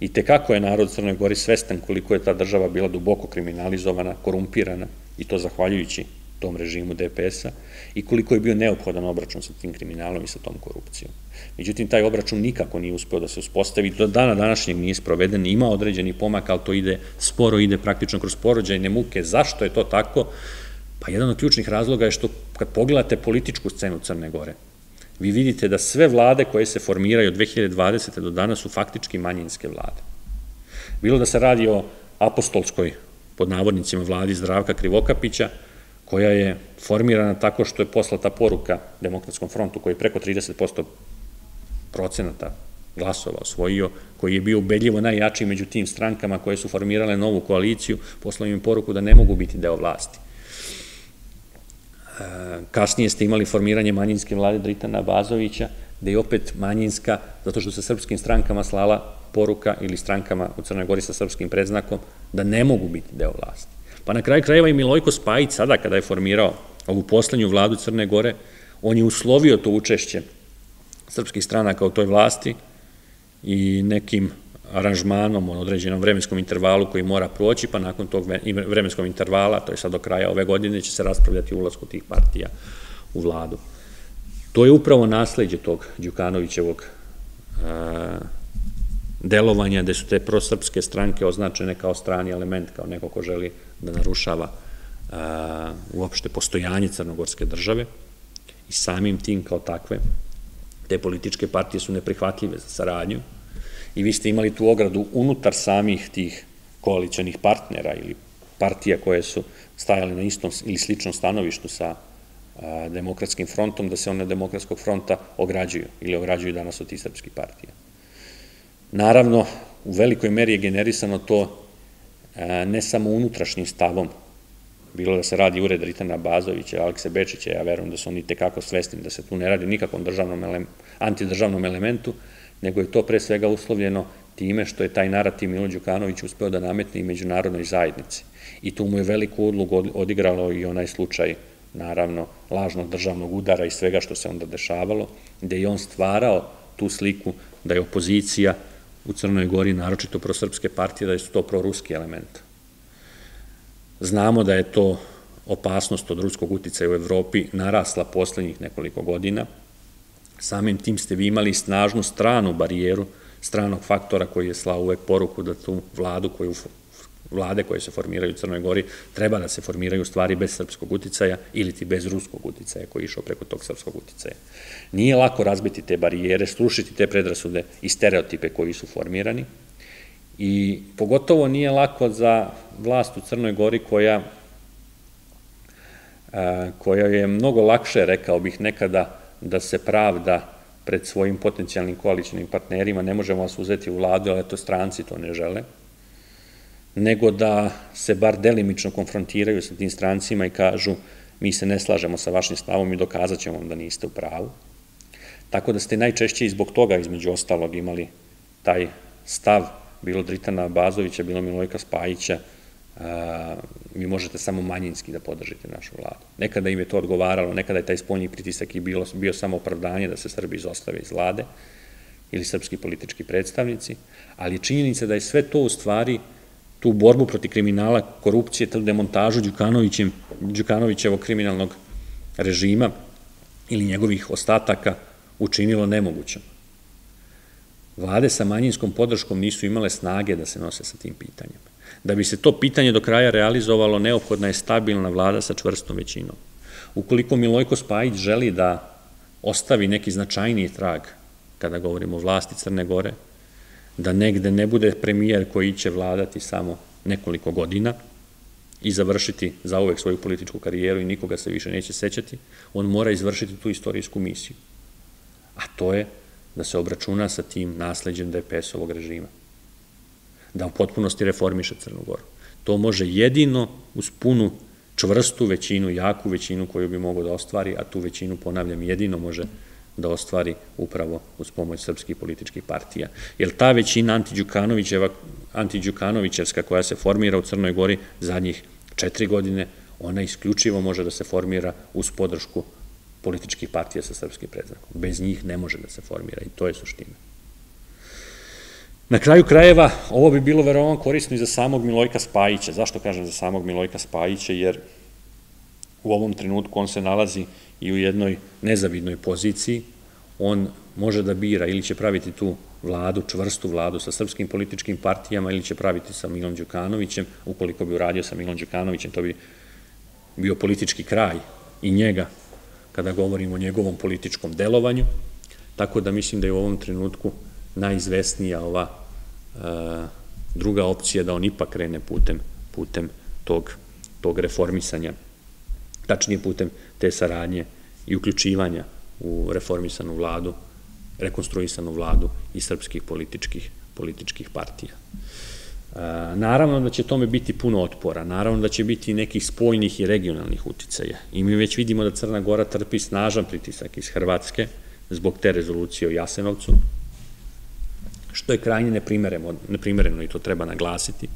I tekako je narod Crnoj Gori svestan koliko je ta država bila duboko kriminalizovana, korumpirana, i to zahvaljujući tom režimu DPS-a, i koliko je bio neophodan obračun sa tim kriminalom i sa tom korupcijom. Međutim, taj obračun nikako nije uspeo da se uspostavi, do dana današnjeg nije sproveden, ima određeni pomak, ali to ide sporo, ide praktično kroz porođajne muke. Zašto je to tako? Pa jedan od ključnih razloga je što kad pogledate političku scenu Crne Gore, vi vidite da sve vlade koje se formiraju od 2020. do danas su faktički manjinske vlade. Bilo da se radi o apostolskoj, pod navodnicima, vladi Zdravka Krivokapića, koja je formirana tako što je poslata poruka Demokratskom frontu, koji je preko 30% procenata glasova osvojio, koji je bio ubedljivo najjačiji među tim strankama koje su formirale novu koaliciju, poslao im poruku da ne mogu biti deo vlasti. Kasnije ste imali formiranje manjinske vlade Dritana Bazovića, gde je opet manjinska, zato što se srpskim strankama slala poruka ili strankama u Crnoj Gori sa srpskim predznakom, da ne mogu biti deo vlasti. Pa na kraju krajeva i Milojko Spajić sada kada je formirao ovu poslednju vladu Crne Gore, on je uslovio to učešće srpskih stranaka u toj vlasti i nekim aranžmanom u određenom vremenskom intervalu koji mora proći, pa nakon tog vremenskog intervala, to je sad do kraja ove godine, će se raspravljati ulazku tih partija u vladu. To je upravo nasledđe tog Đukanovićevog delovanja, gde su te prosrpske stranke označene kao strani element, kao neko ko želi da narušava uopšte postojanje crnogorske države i samim tim kao takve te političke partije su neprihvatljive za saradnju i vi ste imali tu ogradu unutar samih tih koalicionih partnera ili partija koje su stajali na istom ili sličnom stanovištu sa demokratskim frontom, da se one demokratskog fronta ograđuju ili ograđuju danas od tih srpskih partija. Naravno, u velikoj meri je generisano to ne samo unutrašnjim stavom, bilo da se radi ured Ritana Bazovića, Alekse Bečića, ja verujem da su oni tekako svesni da se tu ne radi nikakvom državnom antidržavnom elementu, nego je to pre svega uslovljeno time što je taj narativ Milo Đukanović uspeo da nametne i međunarodnoj zajednici. I tu mu je veliku odlugu odigralo i onaj slučaj, naravno, lažnog državnog udara i svega što se onda dešavalo, gde je on stvarao tu sliku da je opozicija u Crnoj Gori, naročito prosrpske partije, da su to proruski element. Znamo da je to opasnost od ruskog uticaja u Evropi narasla poslednjih nekoliko godina. Samim tim ste vi imali snažnu stranu barijeru, stranog faktora koji je slao uvek poruku da tu vladu koju vlade koje se formiraju u Crnoj Gori treba da se formiraju stvari bez srpskog uticaja ili ti bez ruskog uticaja koji je išao preko tog srpskog uticaja. Nije lako razbiti te barijere, strušiti te predrasude i stereotipe koji su formirani i pogotovo nije lako za vlast u Crnoj Gori koja koja je mnogo lakše, rekao bih nekada, da se pravda pred svojim potencijalnim koaličnim partnerima, ne možemo vas uzeti u vladu, ali eto stranci to ne žele, nego da se bar delimično konfrontiraju sa tim strancima i kažu mi se ne slažemo sa vašim stavom i dokazat ćemo vam da niste u pravu. Tako da ste najčešće i zbog toga između ostalog imali taj stav, bilo Dritana Bazovića, bilo Milojka Spajića, vi možete samo manjinski da podržite našu vladu. Nekada im je to odgovaralo, nekada je taj spoljni pritisak i bilo, bio samo opravdanje da se Srbi izostave iz vlade ili srpski politički predstavnici, ali činjenica da je sve to u stvari tu borbu proti kriminala, korupcije, tu demontažu Đukanovićevog kriminalnog režima ili njegovih ostataka učinilo nemogućom. Vlade sa manjinskom podrškom nisu imale snage da se nose sa tim pitanjem. Da bi se to pitanje do kraja realizovalo, neophodna je stabilna vlada sa čvrstom većinom. Ukoliko Milojko Spajić želi da ostavi neki značajniji trag, kada govorimo o vlasti Crne Gore, da negde ne bude premijer koji će vladati samo nekoliko godina i završiti za uvek svoju političku karijeru i nikoga se više neće sećati, on mora izvršiti tu istorijsku misiju. A to je da se obračuna sa tim nasledđem DPS-ovog režima. Da u potpunosti reformiše Crnu Goru. To može jedino uz punu čvrstu većinu, jaku većinu koju bi mogao da ostvari, a tu većinu, ponavljam, jedino može da ostvari upravo uz pomoć srpskih političkih partija. Jer ta većina antiđukanovićevska koja se formira u Crnoj Gori zadnjih četiri godine, ona isključivo može da se formira uz podršku političkih partija sa srpskim predznakom. Bez njih ne može da se formira i to je suština. Na kraju krajeva, ovo bi bilo verovatno korisno i za samog Milojka Spajića. Zašto kažem za samog Milojka Spajića? Jer u ovom trenutku on se nalazi i u jednoj nezavidnoj poziciji. On može da bira ili će praviti tu vladu, čvrstu vladu sa srpskim političkim partijama ili će praviti sa Milom Đukanovićem. Ukoliko bi uradio sa Milom Đukanovićem, to bi bio politički kraj i njega kada govorimo o njegovom političkom delovanju, tako da mislim da je u ovom trenutku najizvesnija ova e, druga opcija da on ipak krene putem, putem tog, tog reformisanja, tačnije putem te saradnje i uključivanja u reformisanu vladu, rekonstruisanu vladu i srpskih političkih, političkih partija. Naravno da će tome biti puno otpora, naravno da će biti nekih spojnih i regionalnih uticaja. I mi već vidimo da Crna Gora trpi snažan pritisak iz Hrvatske zbog te rezolucije o Jasenovcu, što je krajnje neprimereno, neprimereno i to treba naglasiti,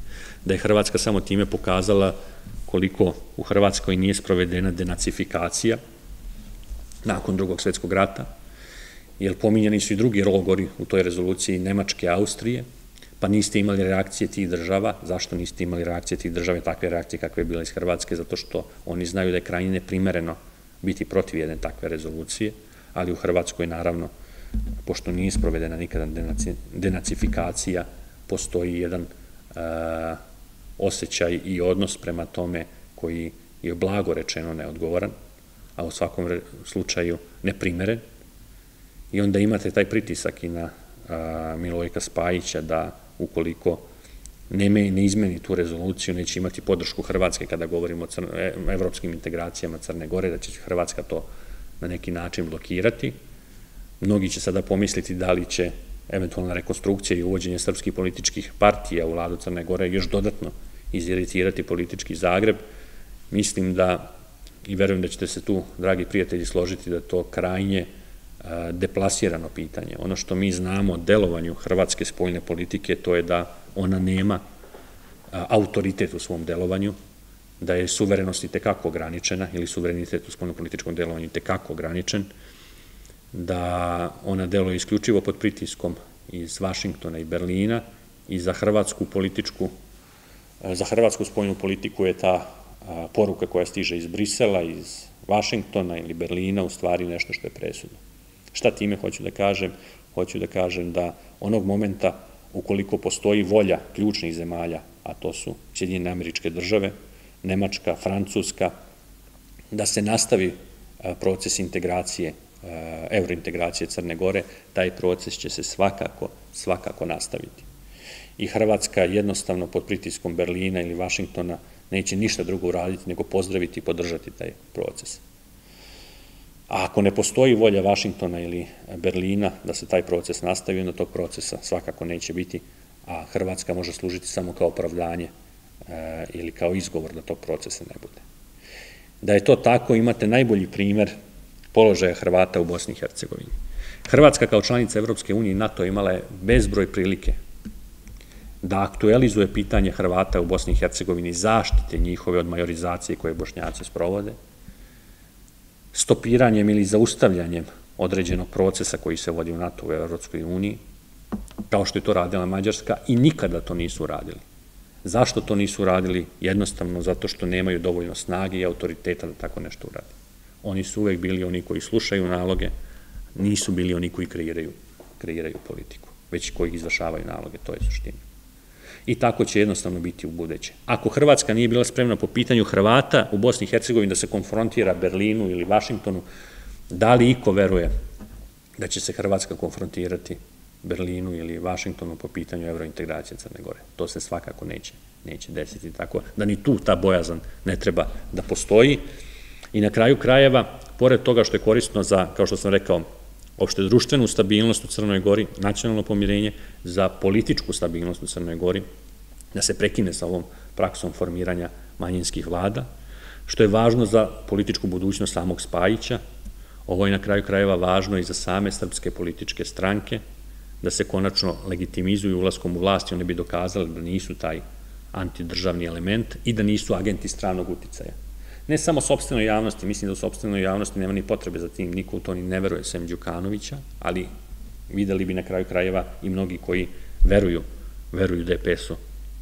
da je Hrvatska samo time pokazala koliko u Hrvatskoj nije sprovedena denacifikacija nakon drugog svetskog rata, jer pominjeni su i drugi logori u toj rezoluciji Nemačke, Austrije, pa niste imali reakcije tih država. Zašto niste imali reakcije tih države, takve reakcije kakve je bila iz Hrvatske? Zato što oni znaju da je krajnje neprimereno biti protiv jedne takve rezolucije, ali u Hrvatskoj naravno, pošto nije sprovedena nikada denacifikacija, postoji jedan uh, osjećaj i odnos prema tome koji je blago rečeno neodgovoran, a u svakom slučaju neprimeren. I onda imate taj pritisak i na Milojka Spajića da ukoliko ne, ne izmeni tu rezoluciju, neće imati podršku Hrvatske kada govorimo o e, evropskim integracijama Crne Gore, da će Hrvatska to na neki način blokirati. Mnogi će sada pomisliti da li će eventualna rekonstrukcija i uvođenje srpskih političkih partija u vladu Crne Gore još dodatno iziritirati politički Zagreb. Mislim da, i verujem da ćete se tu, dragi prijatelji, složiti da to krajnje deplasirano pitanje. Ono što mi znamo o delovanju hrvatske spoljne politike, to je da ona nema autoritet u svom delovanju, da je suverenost i tekako ograničena, ili suverenitet u spoljno-političkom delovanju i tekako ograničen, da ona deluje isključivo pod pritiskom iz Vašingtona i Berlina i za hrvatsku političku, za hrvatsku spoljnu politiku je ta poruka koja stiže iz Brisela, iz Vašingtona ili Berlina u stvari nešto što je presudno. Šta time hoću da kažem? Hoću da kažem da onog momenta ukoliko postoji volja ključnih zemalja, a to su Sjedinjene američke države, Nemačka, Francuska, da se nastavi proces integracije, eurointegracije Crne Gore, taj proces će se svakako, svakako nastaviti. I Hrvatska jednostavno pod pritiskom Berlina ili Vašingtona neće ništa drugo uraditi nego pozdraviti i podržati taj proces. A ako ne postoji volja Vašingtona ili Berlina da se taj proces nastavi, onda tog procesa svakako neće biti, a Hrvatska može služiti samo kao opravdanje e, ili kao izgovor da tog procesa ne bude. Da je to tako, imate najbolji primer položaja Hrvata u Bosni i Hercegovini. Hrvatska kao članica Evropske unije i NATO imala je bezbroj prilike da aktualizuje pitanje Hrvata u Bosni i Hercegovini, zaštite njihove od majorizacije koje bošnjaci sprovode, stopiranjem ili zaustavljanjem određenog procesa koji se vodi u NATO u Evropskoj uniji, kao što je to radila Mađarska i nikada to nisu radili. Zašto to nisu radili? Jednostavno zato što nemaju dovoljno snage i autoriteta da tako nešto uradi. Oni su uvek bili oni koji slušaju naloge, nisu bili oni koji kreiraju, kreiraju politiku, već koji izvršavaju naloge, to je suština. I tako će jednostavno biti u budeće. Ako Hrvatska nije bila spremna po pitanju Hrvata u Bosni i Hercegovini da se konfrontira Berlinu ili Vašingtonu, da li iko veruje da će se Hrvatska konfrontirati Berlinu ili Vašingtonu po pitanju evrointegracije Crne Gore. To se svakako neće, neće desiti. Tako da ni tu ta bojazan ne treba da postoji. I na kraju krajeva, pored toga što je korisno za, kao što sam rekao, opšte društvenu stabilnost u Crnoj Gori, nacionalno pomirenje, za političku stabilnost u Crnoj Gori, da se prekine sa ovom praksom formiranja manjinskih vlada, što je važno za političku budućnost samog Spajića, ovo je na kraju krajeva važno i za same srpske političke stranke, da se konačno legitimizuju ulaskom u vlast i one bi dokazali da nisu taj antidržavni element i da nisu agenti stranog uticaja. Ne samo sobstvenoj javnosti, mislim da u sobstvenoj javnosti nema ni potrebe za tim, niko u to ni ne veruje sem Đukanovića, ali videli bi na kraju krajeva i mnogi koji veruju, veruju DPS-u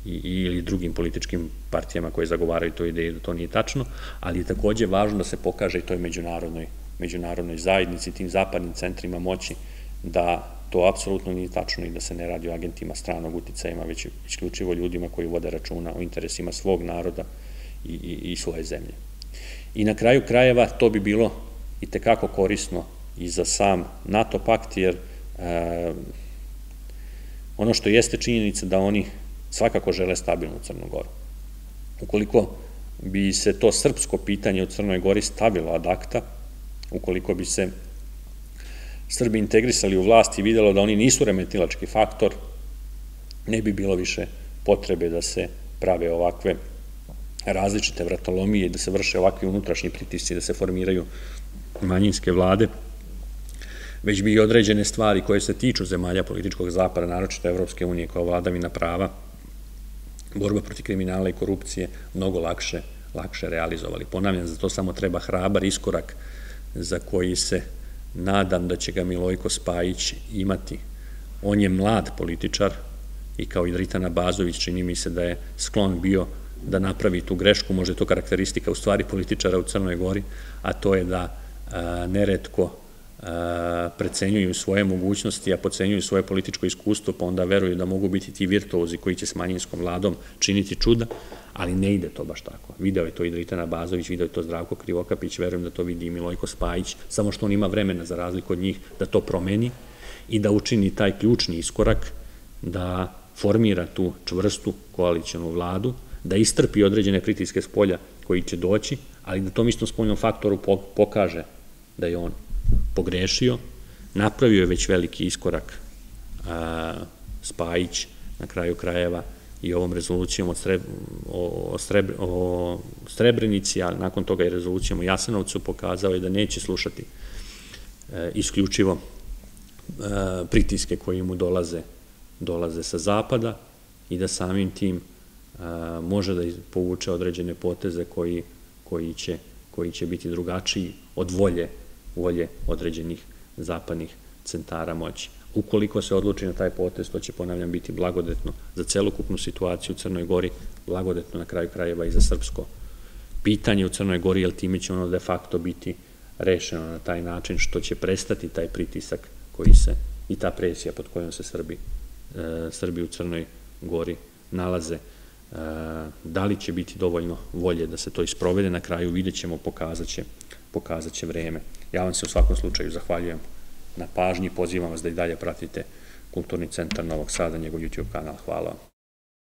i, ili drugim političkim partijama koje zagovaraju to ideju da to nije tačno, ali je takođe važno da se pokaže i toj međunarodnoj, međunarodnoj zajednici, tim zapadnim centrima moći, da to apsolutno nije tačno i da se ne radi o agentima stranog uticajima, već isključivo ljudima koji vode računa o interesima svog naroda i, i, i svoje zemlje. I na kraju krajeva to bi bilo i tekako korisno i za sam NATO pakt, jer e, ono što jeste činjenica da oni svakako žele stabilnu Crnu Goru. Ukoliko bi se to srpsko pitanje u Crnoj Gori stavilo ad akta, ukoliko bi se Srbi integrisali u vlast i videlo da oni nisu remetilački faktor, ne bi bilo više potrebe da se prave ovakve različite vratolomije, da se vrše ovakvi unutrašnji pritisci, da se formiraju manjinske vlade, već bi i određene stvari koje se tiču zemalja političkog zapada, naročito Evropske unije kao vladavina prava, borba proti kriminala i korupcije, mnogo lakše, lakše realizovali. Ponavljam, za to samo treba hrabar iskorak za koji se nadam da će ga Milojko Spajić imati. On je mlad političar i kao i Dritana Bazović čini mi se da je sklon bio da napravi tu grešku, možda je to karakteristika u stvari političara u Crnoj Gori, a to je da neretko precenjuju svoje mogućnosti, a pocenjuju svoje političko iskustvo, pa onda veruju da mogu biti ti virtuozi koji će s manjinskom vladom činiti čuda, ali ne ide to baš tako. Video je to i Dritana Bazović, video je to Zdravko Krivokapić, verujem da to vidi i Milojko Spajić, samo što on ima vremena za razliku od njih da to promeni i da učini taj ključni iskorak da formira tu čvrstu koalicijonu vladu, da istrpi određene pritiske s polja koji će doći, ali da tom istom spoljnom faktoru pokaže da je on pogrešio, napravio je već veliki iskorak Spajić na kraju krajeva i ovom rezolucijom o, o, o Srebrenici, a nakon toga i rezolucijom o Jasenovcu pokazao je da neće slušati e, isključivo e, pritiske koji mu dolaze, dolaze sa zapada i da samim tim može da povuče određene poteze koji, koji, će, koji će biti drugačiji od volje, volje određenih zapadnih centara moći. Ukoliko se odluči na taj potez, to će, ponavljam, biti blagodetno za celokupnu situaciju u Crnoj Gori, blagodetno na kraju krajeva i za srpsko pitanje u Crnoj Gori, jer time će ono de facto biti rešeno na taj način što će prestati taj pritisak koji se i ta presija pod kojom se Srbi, e, Srbi u Crnoj Gori nalaze. E, da li će biti dovoljno volje da se to isprovede, na kraju vidjet ćemo, pokazat će, pokazat će vreme. Ja vam se u svakom slučaju zahvaljujem na pažnji. Pozivam vas da i dalje pratite Kulturni centar Novog Sada, njegov YouTube kanal. Hvala vam.